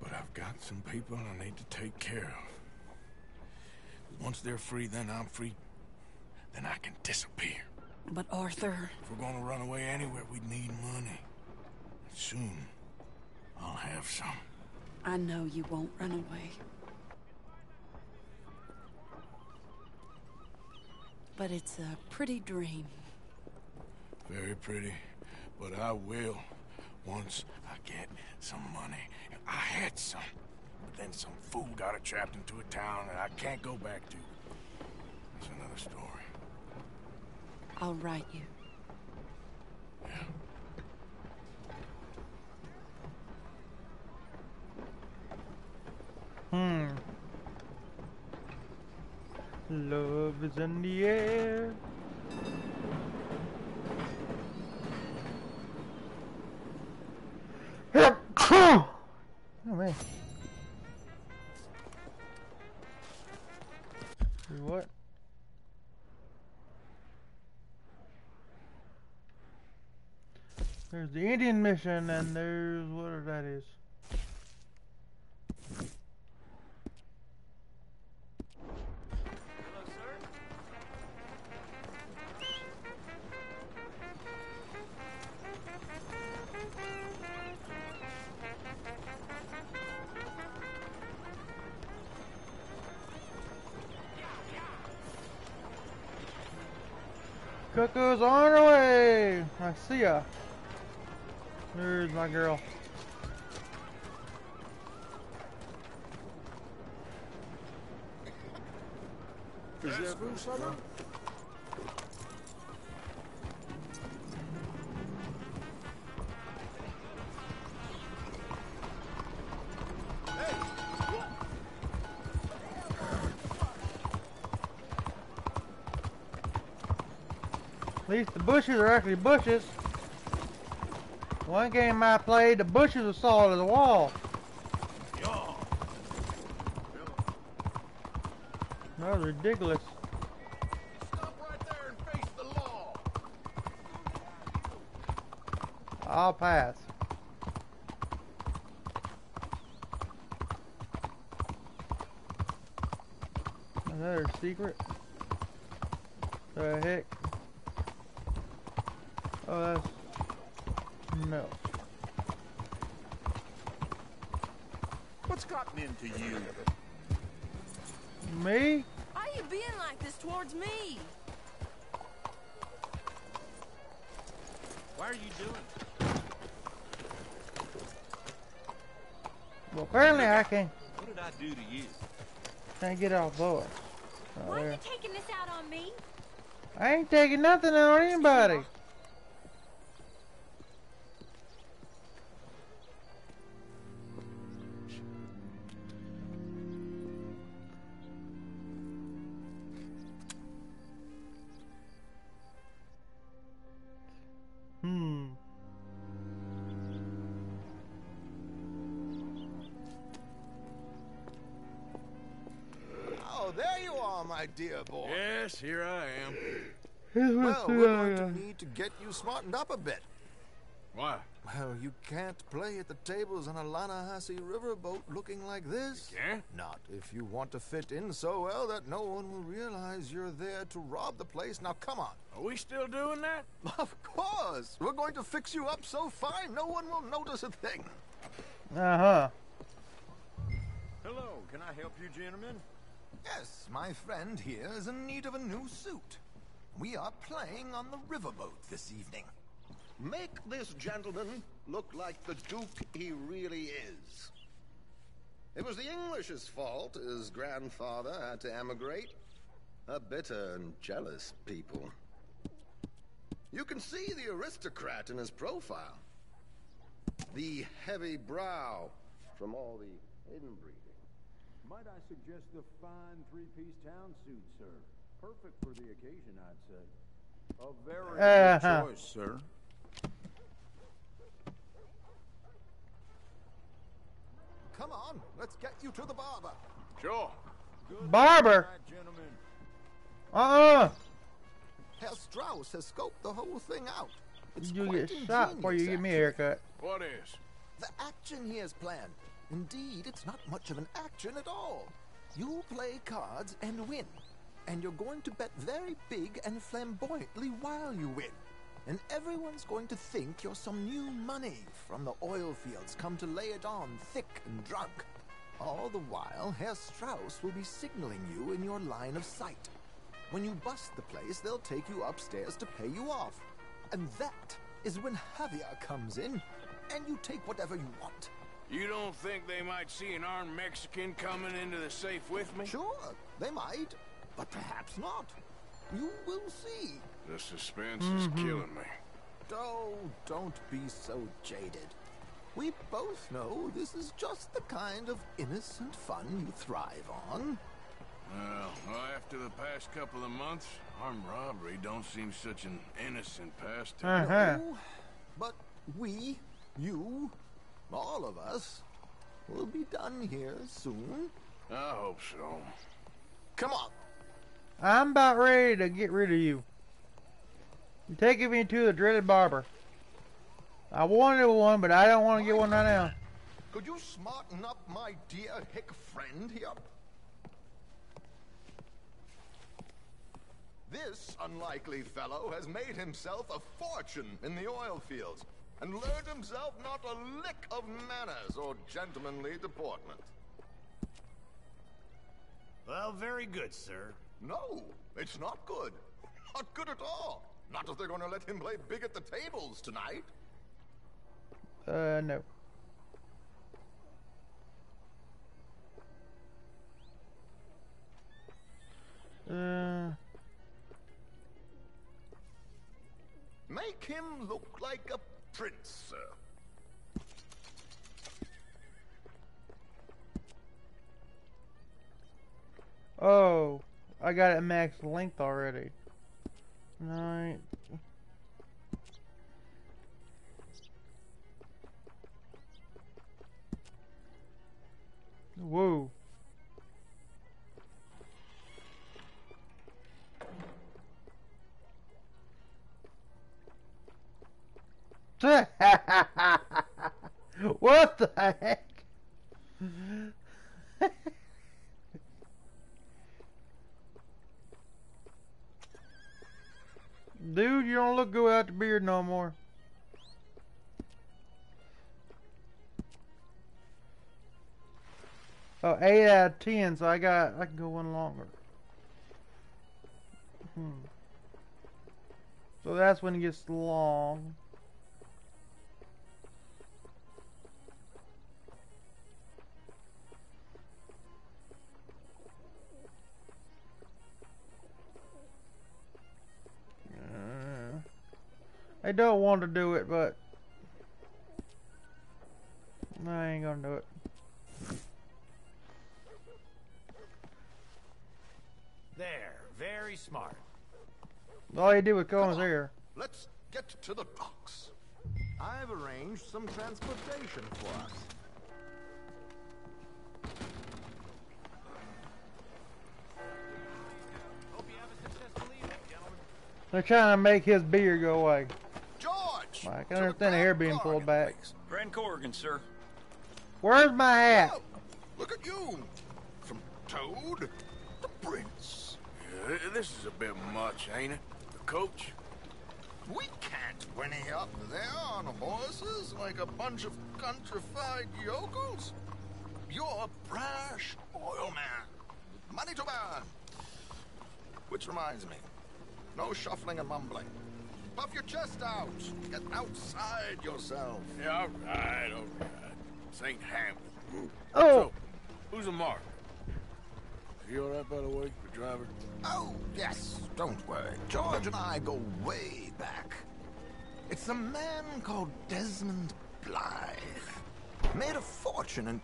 But I've got some people I need to take care of. Once they're free, then I'm free. Then I can disappear. But Arthur, If we're gonna run away anywhere, we'd need money. And soon, I'll have some. I know you won't run away. But it's a pretty dream. Very pretty. But I will once I get some money. I had some. But then some fool got it trapped into a town that I can't go back to. That's another story. I'll write you. Hmm. Love is in the air. oh man. There's the Indian mission and there's whatever that is. Cuckoo's on her way! I see ya. There's my girl. Préservez-vous, ça va? At least the bushes are actually bushes. One game I played, the bushes were solid as a wall. That was ridiculous. I'll pass. Another secret? The heck? Oh, that's milk. What's gotten into you? Me? Why are you being like this towards me? Why are you doing? Well, apparently I can What did I do to you? can't get off board. Oh, Why are you oh, taking this out on me? I ain't taking nothing on anybody. Dear boy. Yes, here I am. Well, we're going to need to get you smartened up a bit. Why? Well, you can't play at the tables on a Lannahechee riverboat looking like this. can't? Not if you want to fit in so well that no one will realize you're there to rob the place. Now, come on. Are we still doing that? Of course. We're going to fix you up so fine no one will notice a thing. Uh huh. Hello, can I help you, gentlemen? Yes, my friend here is in need of a new suit. We are playing on the riverboat this evening. Make this gentleman look like the Duke he really is. It was the English's fault his grandfather had to emigrate. A bitter and jealous people. You can see the aristocrat in his profile. The heavy brow from all the inbreeding. Might I suggest the fine three-piece town suit, sir? Perfect for the occasion, I'd say. A very Uh-huh. good choice, sir. Come on, let's get you to the barber. Sure. Barber. Uh-uh. Herr Strauss has scoped the whole thing out. It's You quite get shot before you ingenious, give me a haircut. What is? The action he has planned. Indeed, it's not much of an action at all. You play cards and win. And you're going to bet very big and flamboyantly while you win. And everyone's going to think you're some new money from the oil fields come to lay it on thick and drunk. All the while, Herr Strauss will be signaling you in your line of sight. When you bust the place, they'll take you upstairs to pay you off. And that is when Javier comes in, and you take whatever you want. You don't think they might see an armed Mexican coming into the safe with me? Sure, they might, but perhaps not. You will see. The suspense is Mhm. killing me. Oh, don't be so jaded. We both know this is just the kind of innocent fun you thrive on. Well, after the past couple of months, armed robbery don't seem such an innocent pastime. Uh No, but we, you, all of us, will be done here soon. I hope so. Come on. I'm about ready to get rid of you. You're taking me to the dreaded barber. I wanted one, but I don't want to get one right now. Could you smarten up my dear hick friend here? This unlikely fellow has made himself a fortune in the oil fields and learned himself not a lick of manners or gentlemanly deportment. Well, very good, sir. No, it's not good. Not good at all. Not if they're going to let him play big at the tables tonight. Uh, no. Uh, Make him look like a prince, sir. oh, I got it max length already. Right. Whoa. what the heck? Dude, you don't look good without the beard no more. Oh, 8 out of 10, so I got, I can go one longer. Hmm. So that's when it gets long. I don't want to do it, but I ain't gonna do it. There, very smart. All you did was comb his hair. Let's get to the docks. I've arranged some transportation for us. They're trying to make his beard go away. George! I can understand the hair being pulled back. Grand Korrigan, sir. Where's my hat? Look at you! From Toad to Prince. Yeah, this is a bit much, ain't it? The coach? We can't whinny up there on horses like a bunch of countrified yokels. You're a brash oil man. Money to burn. Which reminds me, no shuffling and mumbling. Puff your chest out. Get outside yourself. Yeah, all right, all right. St. Hamlet. Oh! So, who's a mark? Is he all right, by the way, the driver? Oh, yes, don't worry. George and I go way back. It's a man called Desmond Blythe. Made a fortune in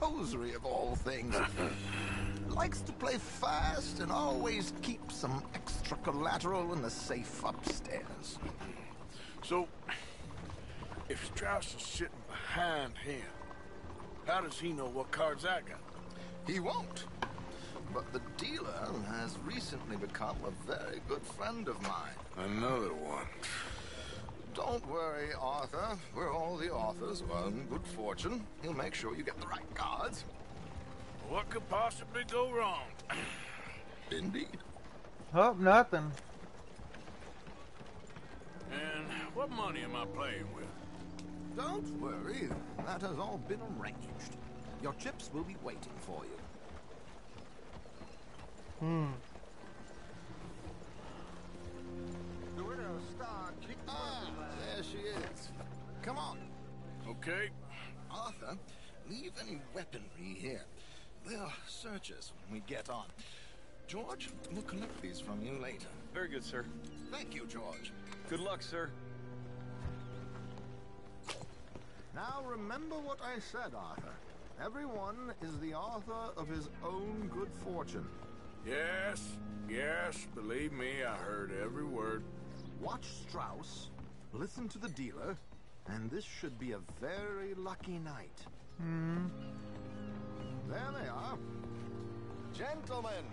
hosiery of all things. Likes to play fast and always keep some extra collateral in the safe upstairs. So, if Strauss is sitting behind him, how does he know what cards I got? He won't. But the dealer has recently become a very good friend of mine. Another one. Don't worry, Arthur. We're all the authors of our own good fortune. He'll make sure you get the right cards. What could possibly go wrong? Indeed. Hope nothing. And what money am I playing with? Don't worry. That has all been arranged. Your chips will be waiting for you. Hmm. The widow star. Ah, there she is. Come on. Okay. Arthur, leave any weaponry here. They'll search us when we get on. George, we'll collect these from you later. Very good, sir. Thank you, George. Good luck, sir. Now remember what I said, Arthur. Everyone is the author of his own good fortune. Yes, yes, believe me, I heard every word. Watch Strauss, listen to the dealer, and this should be a very lucky night. Hmm. There they are. Gentlemen,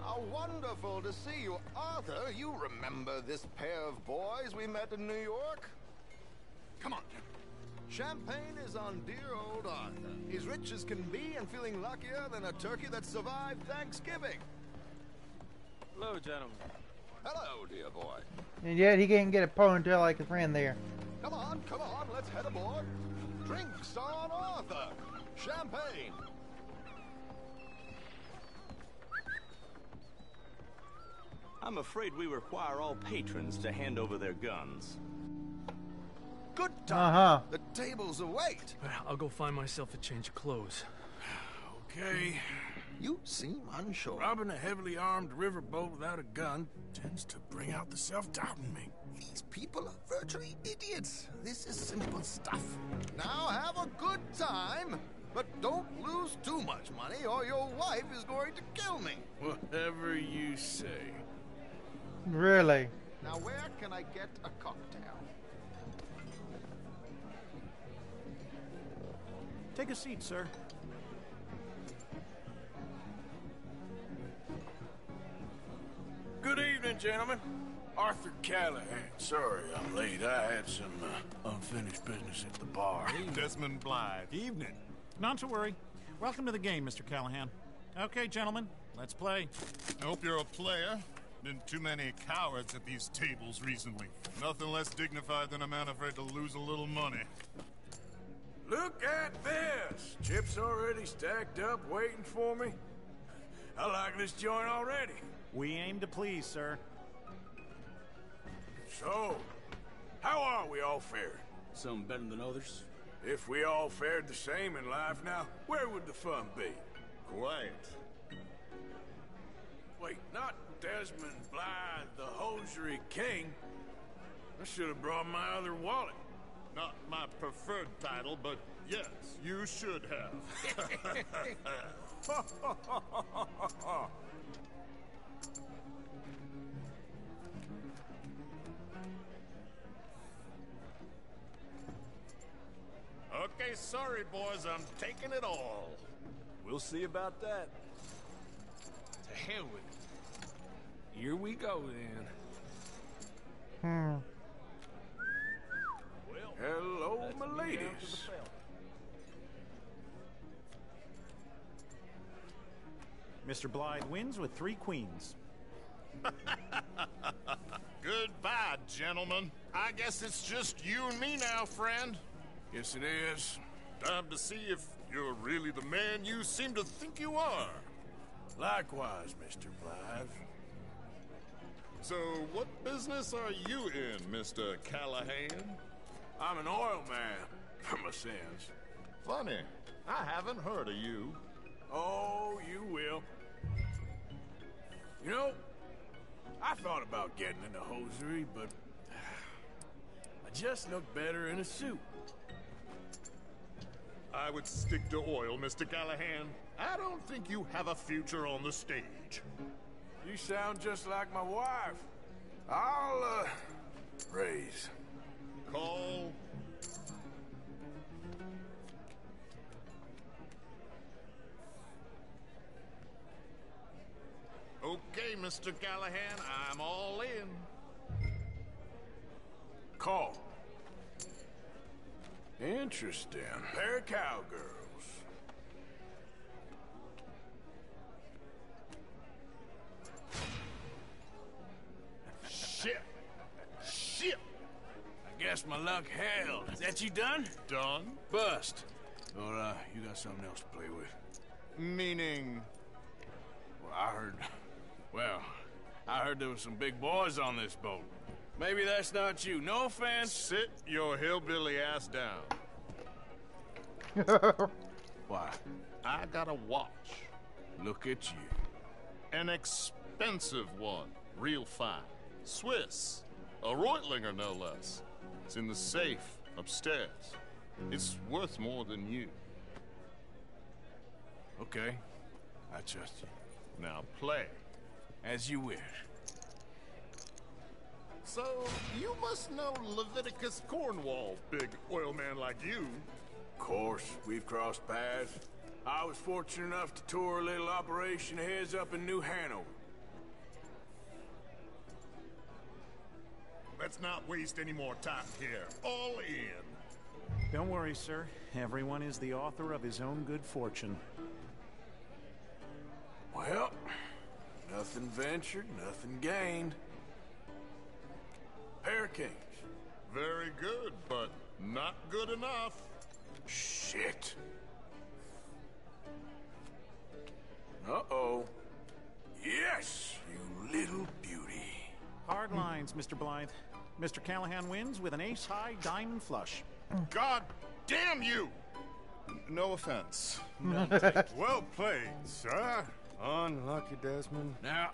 how wonderful to see you. Arthur, you remember this pair of boys we met in New York? Come on. Champagne is on dear old Arthur. He's rich as can be and feeling luckier than a turkey that survived Thanksgiving. Hello, gentlemen. Hello, dear boy. And yet he can't get a ponytail like his friend there. Come on, come on, let's head aboard. Drinks on Arthur. Champagne. I'm afraid we require all patrons to hand over their guns. Good time. Uh-huh. The tables await. I'll go find myself a change of clothes. Okay. You seem unsure. Robbing a heavily armed riverboat without a gun tends to bring out the self-doubt in me. These people are virtually idiots. This is simple stuff. Now have a good time, but don't lose too much money or your wife is going to kill me. Whatever you say. Really? Now where can I get a cocktail? Take a seat, sir. Good evening, gentlemen. Arthur Callahan. Sorry I'm late. I had some uh, unfinished business at the bar. Desmond Blythe. Evening. Not to worry. Welcome to the game, Mr. Callahan. Okay, gentlemen, let's play. I hope you're a player. Been too many cowards at these tables recently. Nothing less dignified than a man afraid to lose a little money. Look at this! Chips already stacked up, waiting for me. I like this joint already. We aim to please, sir. So, how are we all fared? Some better than others. If we all fared the same in life now, where would the fun be? Quiet. Wait, not Desmond Blythe, the hosiery king. I should have brought my other wallet. Not my preferred title, but yes, you should have. okay, sorry, boys, I'm taking it all. We'll see about that. To hell with it. Here we go, then. Hmm. Hello, my ladies. Mr. Blythe wins with three queens. Goodbye, gentlemen. I guess it's just you and me now, friend. Yes, it is. Time to see if you're really the man you seem to think you are. Likewise, Mr. Blythe. So, what business are you in, Mr. Callahan? I'm an oil man, for my sins. Funny. I haven't heard of you. Oh, you will. You know, I thought about getting into hosiery, but I just look better in a suit. I would stick to oil, Mr. Callahan. I don't think you have a future on the stage. You sound just like my wife. I'll, uh, raise. Call. Okay, Mr. Callahan, I'm all in. Call. Interesting. Pair of Shit. Shit. I guess my luck held. Is that you done? Done? Bust. Or, uh, you got something else to play with? Meaning? Well, I heard... Well, I heard there was some big boys on this boat. Maybe that's not you. No offense. Sit your hillbilly ass down. Why? I got a watch. Look at you. An expensive one. Real fine. Swiss. A Reutlinger, no less. It's in the safe upstairs. It's worth more than you. Okay. I trust you. Now play. As you wish. So, you must know Leviticus Cornwall, big oil man like you. Of course, we've crossed paths. I was fortunate enough to tour a little operation his up in New Hanover. Let's not waste any more time here. All in. Don't worry, sir. Everyone is the author of his own good fortune. Well, nothing ventured, nothing gained. Pair kings. Very good, but not good enough. Shit. Uh-oh. Yes, you little beauty. Hard lines, Mr. Blythe. Mr. Callahan wins with an ace-high diamond flush. God damn you! No offense. well played, sir. Unlucky, Desmond. Now,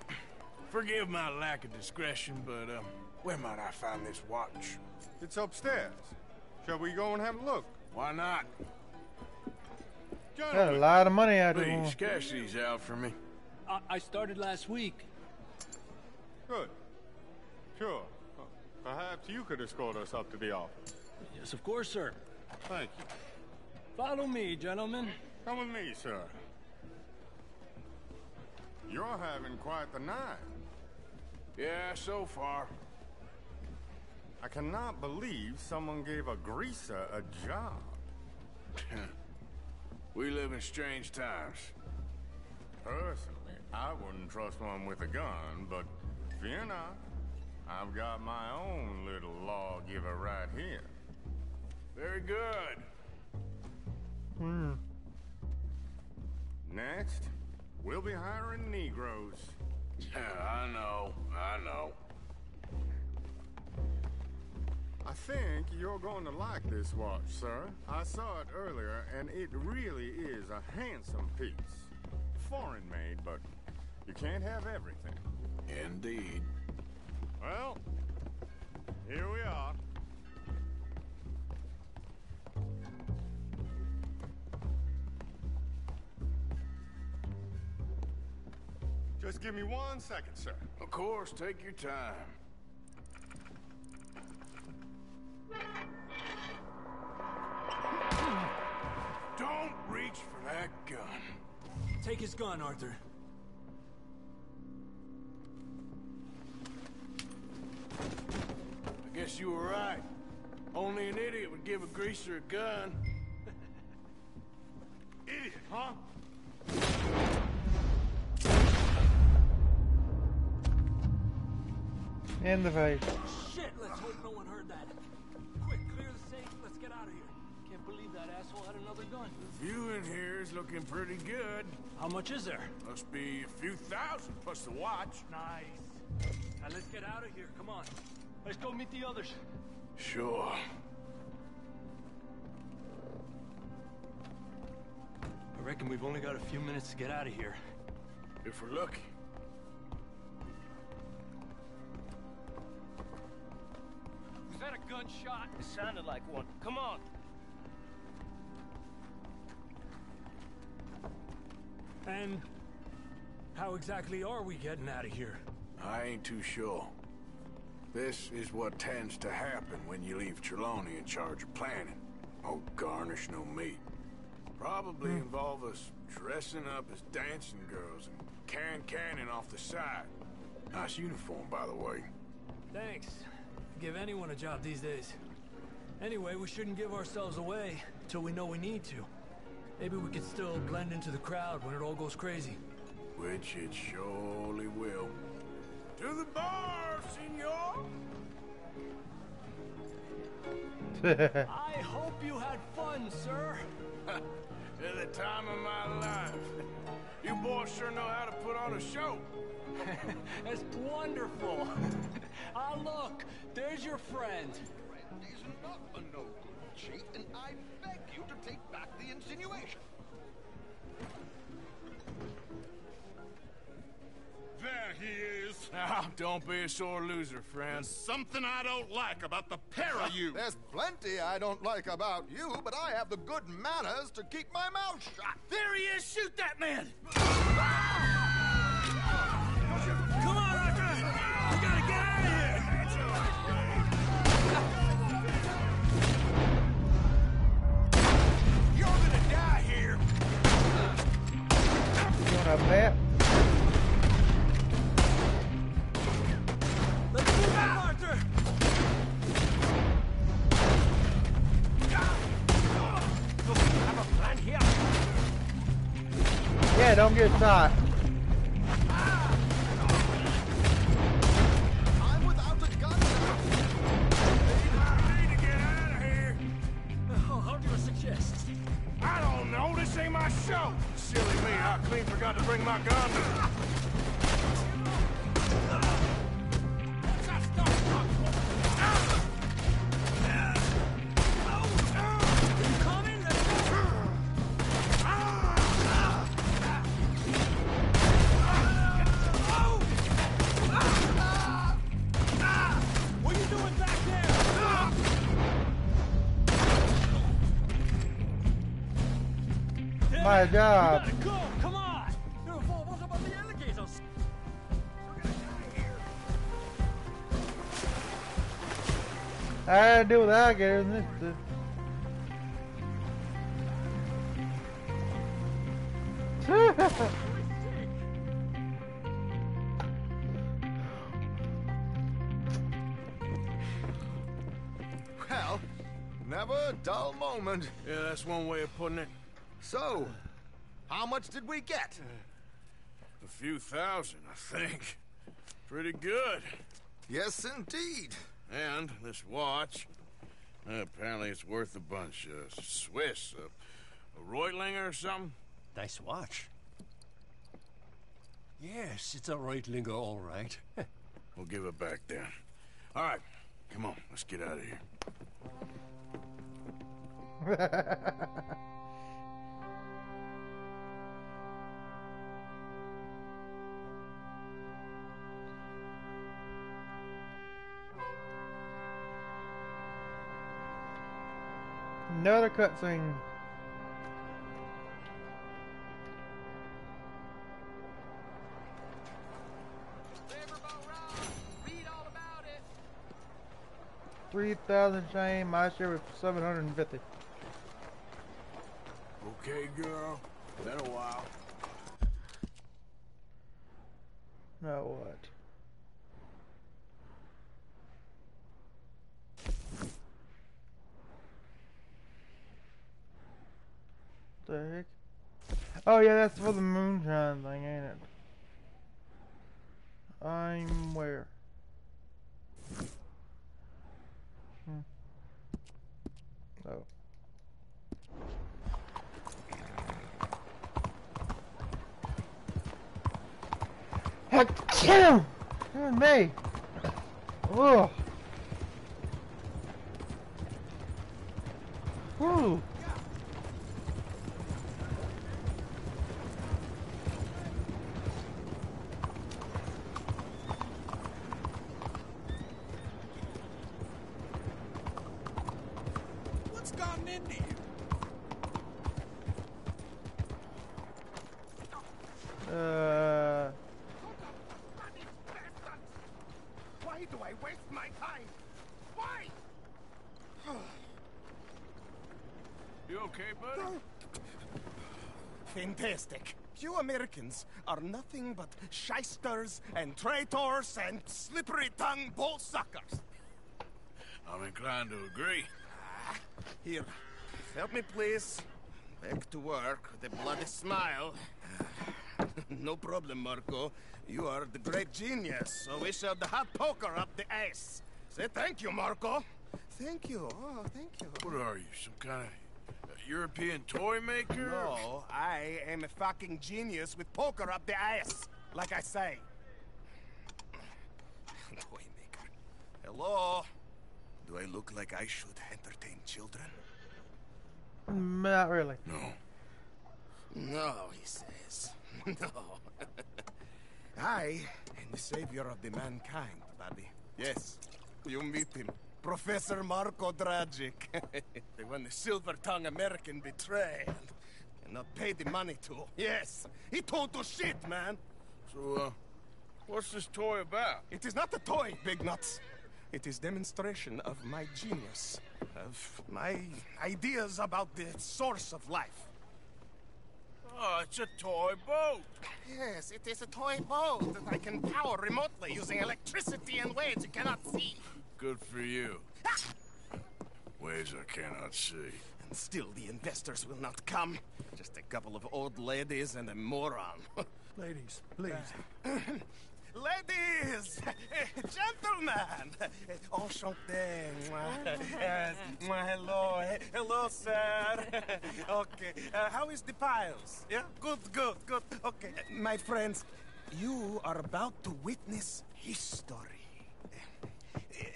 forgive my lack of discretion, but uh, where might I find this watch? It's upstairs. Shall we go and have a look? Why not? Got a lot of money out there. Please, cash these out for me. I, I started last week. Good. Sure. Perhaps you could escort us up to the office. Yes, of course, sir. Thank you. Follow me, gentlemen. Come with me, sir. You're having quite the night. Yeah, so far. I cannot believe someone gave a greaser a job. we live in strange times. Personally, I wouldn't trust one with a gun, but fear not. I've got my own little lawgiver right here. Very good. Hmm. Next, we'll be hiring Negroes. Yeah, I know, I know. I think you're going to like this watch, sir. I saw it earlier, and it really is a handsome piece. Foreign made, but you can't have everything. Indeed. Well, here we are. Just give me one second, sir. Of course, take your time. Don't reach for that gun. Take his gun, Arthur. Guess you were right. Only an idiot would give a greaser a gun. idiot, huh? In the face. Shit, let's hope no one heard that. Quick, clear the safe. Let's get out of here. Can't believe that asshole had another gun. The view in here is looking pretty good. How much is there? Must be a few thousand plus the watch. Nice. Now let's get out of here. Come on. Let's go meet the others. Sure. I reckon we've only got a few minutes to get out of here. If we're lucky. Was that a gunshot? It sounded like one. Come on. And how exactly are we getting out of here? I ain't too sure. This is what tends to happen when you leave Trelawney in charge of planning. Oh, garnish no meat. Probably hmm. involve us dressing up as dancing girls and can cannon off the side. Nice uniform, by the way. Thanks. Give anyone a job these days. Anyway, we shouldn't give ourselves away till we know we need to. Maybe we could still blend into the crowd when it all goes crazy. Which it surely will. To the bar, senor! I hope you had fun, sir. At the time of my life. You boys sure know how to put on a show. That's wonderful. ah, look, there's your friend. He's not a no good cheat, and I beg you to take back the insinuation. There he is. Now, don't be a sore loser, friend. Something I don't like about the pair of you. There's plenty I don't like about you, but I have the good manners to keep my mouth shut. There he is! Shoot that man! Come on, Arthur! We gotta get out of here! You're gonna die here. You wanna bet? Don't shot. Job. Go, come on! What about the alligators? I had to deal with alligators in this. Well, never a dull moment. Yeah, that's one way of putting it. So, how much did we get? A few thousand, I think. Pretty good. Yes, indeed. And this watch, uh, apparently it's worth a bunch. Uh, Swiss, uh, a Reutlinger or something? Nice watch. Yes, it's a Reutlinger, all right. We'll give it back then. All right, come on, let's get out of here. Another cutscene. Three thousand shame. My share was seven hundred and fifty. Okay, girl. Been a while. Now what? The heck? Oh yeah, that's for the moonshine thing, ain't it? I'm where? Hmm. Oh. Kill! Killing me! Ugh! Woo! What's gotten into you? Uh. Why do I waste my time? Why? You okay, buddy? Fantastic. You Americans are nothing but shysters and traitors and slippery-tongued bull suckers. I'm inclined to agree. Ah, here, help me please. Back to work with a bloody smile. Ah, no problem, Marco. You are the great genius, so we shall the hot poker up the ass. Say thank you, Marco. Thank you. Oh, thank you. What are you, some kind of European toy maker? No, I am a fucking genius with poker up the ass, like I say. Toy maker. Hello? Do I look like I should entertain children? Not really. No. No, he says. No. I am the savior of the mankind, buddy. Yes, you meet him. Professor Marco Dragic. they one the silver-tongued American betrayed and not paid the money to. Yes, he told to shit, man. So, uh, what's this toy about? It is not a toy, Big Nuts. It is demonstration of my genius, of my ideas about the source of life. Oh, it's a toy boat. Yes, it is a toy boat that I can power remotely using electricity in ways you cannot see. Good for you. Ways I cannot see. And still the investors will not come. Just a couple of old ladies and a moron. Ladies, please. Ladies! Gentlemen! Enchanté! Mwah. Yes, Hello, eh, hello, sir. okay, uh, how is the piles? Yeah, good, good, good. Okay, my friends, you are about to witness history.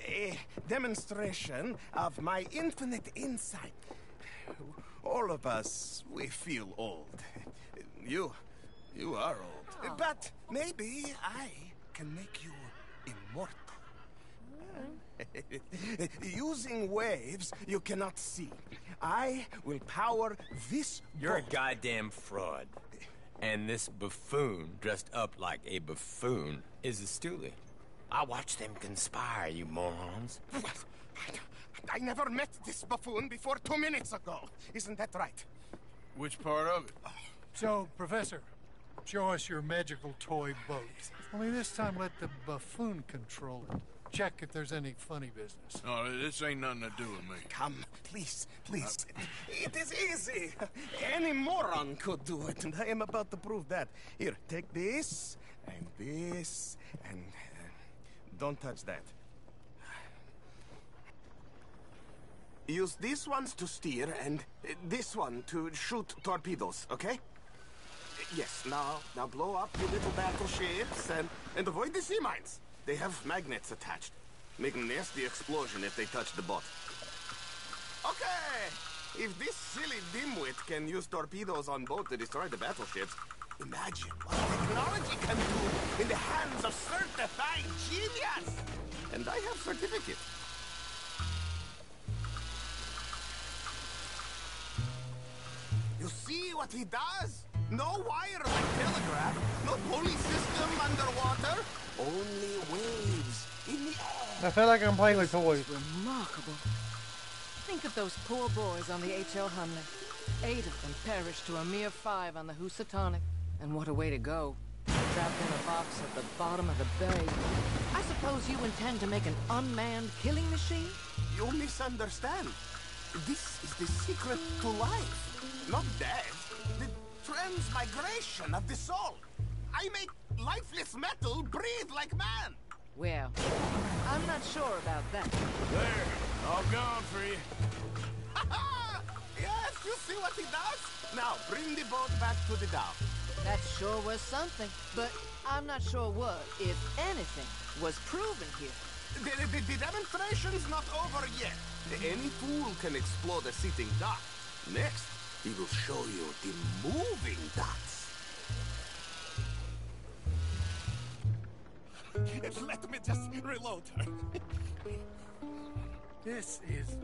A demonstration of my infinite insight. All of us, we feel old. You, you are old. Oh. But maybe I can make you immortal. Hmm. Using waves you cannot see. I will power this You're a goddamn fraud. And this buffoon, dressed up like a buffoon, is a stoolie. I watched them conspire, you morons. I never met this buffoon before two minutes ago. Isn't that right? Which part of it? So, Professor, show us your magical toy boat. Only this time let the buffoon control it. Check if there's any funny business. No, this ain't nothing to do with me. Come, please, please. It is easy. Any moron could do it, and I am about to prove that. Here, take this, and this, and... don't touch that. Use these ones to steer, and this one to shoot torpedoes, okay? Yes, now, now blow up your little battleships, and, and avoid the sea mines. They have magnets attached. Make a nasty explosion if they touch the boat. Okay! If this silly dimwit can use torpedoes on boat to destroy the battleships, imagine what technology can do in the hands of certified genius! And I have certificate. You see what he does? No wire like telegraph, no pulley system underwater, only waves in the air. I feel like I'm playing with toys. Remarkable. Think of those poor boys on the H.L. Hunley. Eight of them perished to a mere five on the Housatonic. And what a way to go. Trapped in a box at the bottom of the bay. I suppose you intend to make an unmanned killing machine? You misunderstand. This is the secret to life. Not death. The transmigration of the soul. I make lifeless metal breathe like man. Well, I'm not sure about that. There, all gone for you. yes, you see what he does? Now, bring the boat back to the dock. That sure was something, but I'm not sure what, if anything, was proven here. The, the, the demonstration's not over yet. Any fool can explore the sitting dock. Next, he will show you the moving docks. Let me just reload her. This is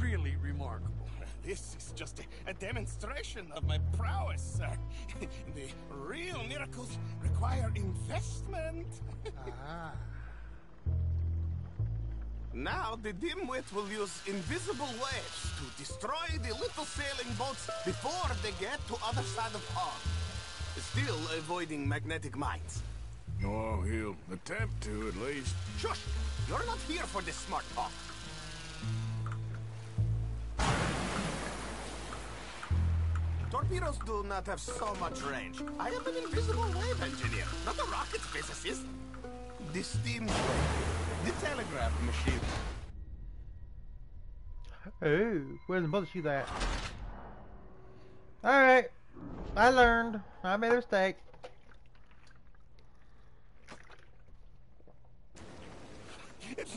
really remarkable. This is just a, a demonstration of my prowess, sir. the real miracles require investment. ah. Now the dimwit will use invisible waves to destroy the little sailing boats before they get to other side of pond. Still avoiding magnetic mines. Oh, he'll attempt to, at least. Shush! You're not here for this smart talk. Torpedoes do not have so much range. I am an invisible wave engineer, not a rocket physicist. The steam train, the telegraph machine. Ooh, where's the mother see that? Alright. I learned. I made a mistake.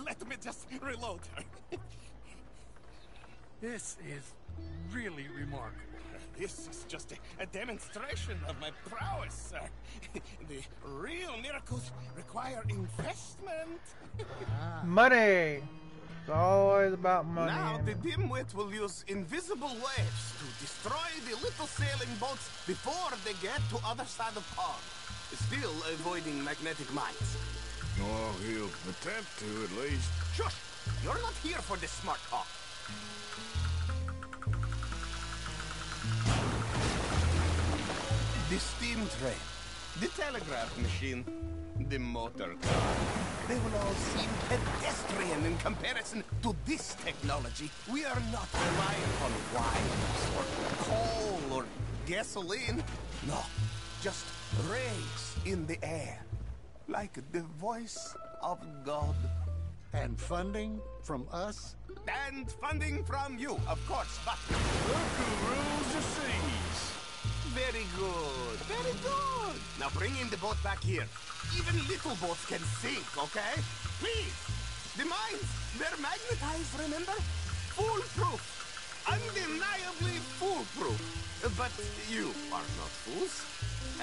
Let me just reload her. This is really remarkable. This is just a, a demonstration of my prowess, sir. the real miracles require investment. Money. It's always about money. Now the dimwit will use invisible waves to destroy the little sailing boats before they get to other side of pond. Still avoiding magnetic mines. Oh, he'll attempt to, at least. Shush! You're not here for this smart talk. The steam train, the telegraph machine, the motor car. They will all seem pedestrian in comparison to this technology. We are not relying on wires or coal or gasoline. No, just rays in the air, like the voice of God. And funding from us? And funding from you, of course, but... Look who rules the seas. Very good, very good. Now bring in the boat back here. Even little boats can sink, okay? Please! The mines, they're magnetized, remember? Foolproof. Undeniably foolproof. But you are not fools.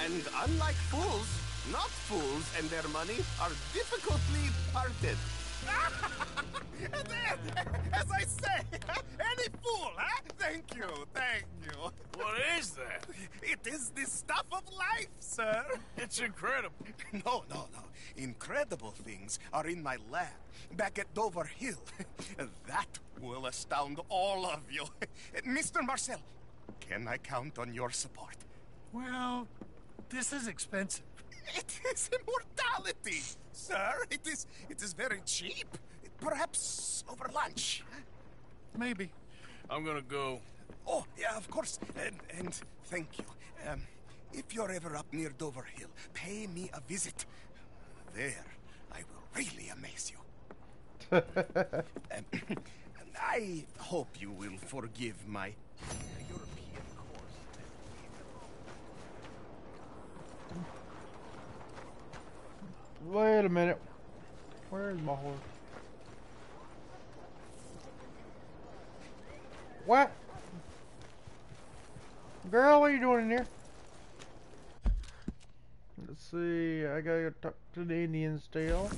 And unlike fools, not fools and their money are difficultly parted. As I say, any fool, huh? Thank you, thank you. What is that? It is the stuff of life, sir. It's incredible. No, no, no. Incredible things are in my lab, back at Doverhill. that will astound all of you. Mr. Marcel, can I count on your support? Well, this is expensive. It is immortality, sir. It is. It is very cheap. Perhaps over lunch. Maybe. I'm gonna go. Oh, yeah, of course. And, and thank you. Um, if you're ever up near Dover Hill, pay me a visit. There, I will really amaze you. um, and I hope you will forgive my European course. Wait a minute. Where's my horse? What? Girl, what are you doing in here? Let's see, I gotta go talk to the Indian still.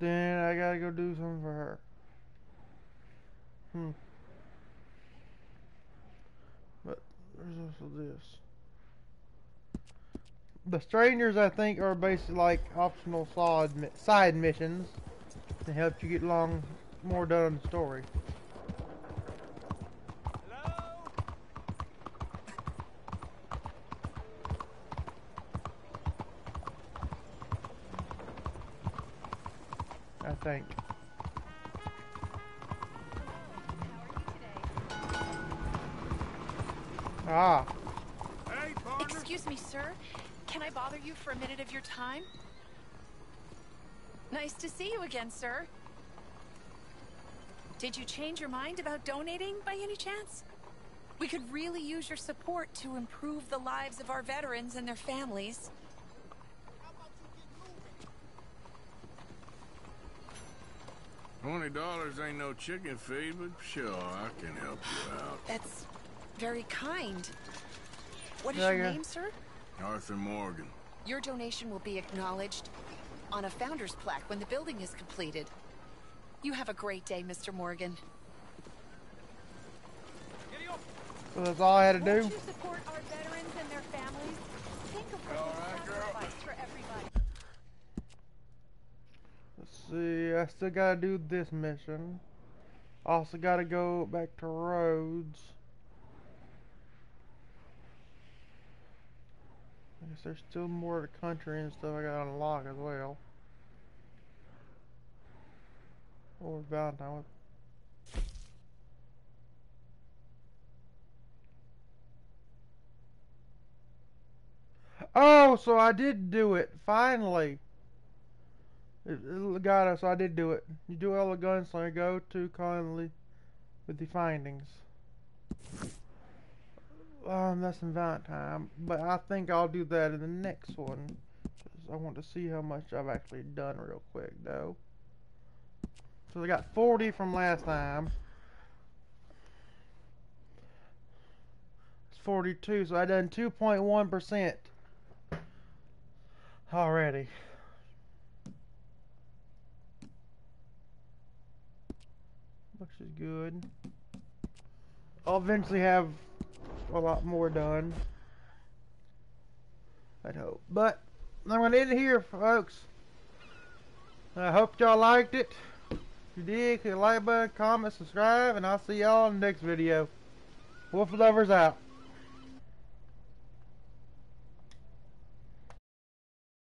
Then I gotta go do something for her. Hmm. But there's also this. The strangers, I think, are basically like optional side side missions to help you get along more done in the story. I think. Ah. Excuse me, sir. Can I bother you for a minute of your time? Nice to see you again, sir. Did you change your mind about donating by any chance? We could really use your support to improve the lives of our veterans and their families. Twenty dollars ain't no chicken feed, but sure, I can help you out. That's very kind. What is Yeah, your yeah. name, sir? Arthur Morgan. Your donation will be acknowledged on a founder's plaque when the building is completed. You have a great day, Mr. Morgan. So that's all I had to do. You support our veterans and their families? Think of what they for everybody. Let's see, I still gotta do this mission. Also gotta go back to Rhodes. Guess there's still more of the country and stuff I gotta unlock as well. Or Valentine. Oh, so I did do it, finally. It, it got us, I did do it. You do all the gunslinger, go to Conley with the findings. That's in Valentine, but I think I'll do that in the next one. I want to see how much I've actually done real quick, though. So I got 40 from last time. It's 42, so I done 2.1% already. Is good. I'll eventually have a lot more done. I'd hope. But I'm going to end it here, folks. I hope y'all liked it. If you did, click the like button, comment, subscribe, and I'll see y'all in the next video. Wolf Lovers out.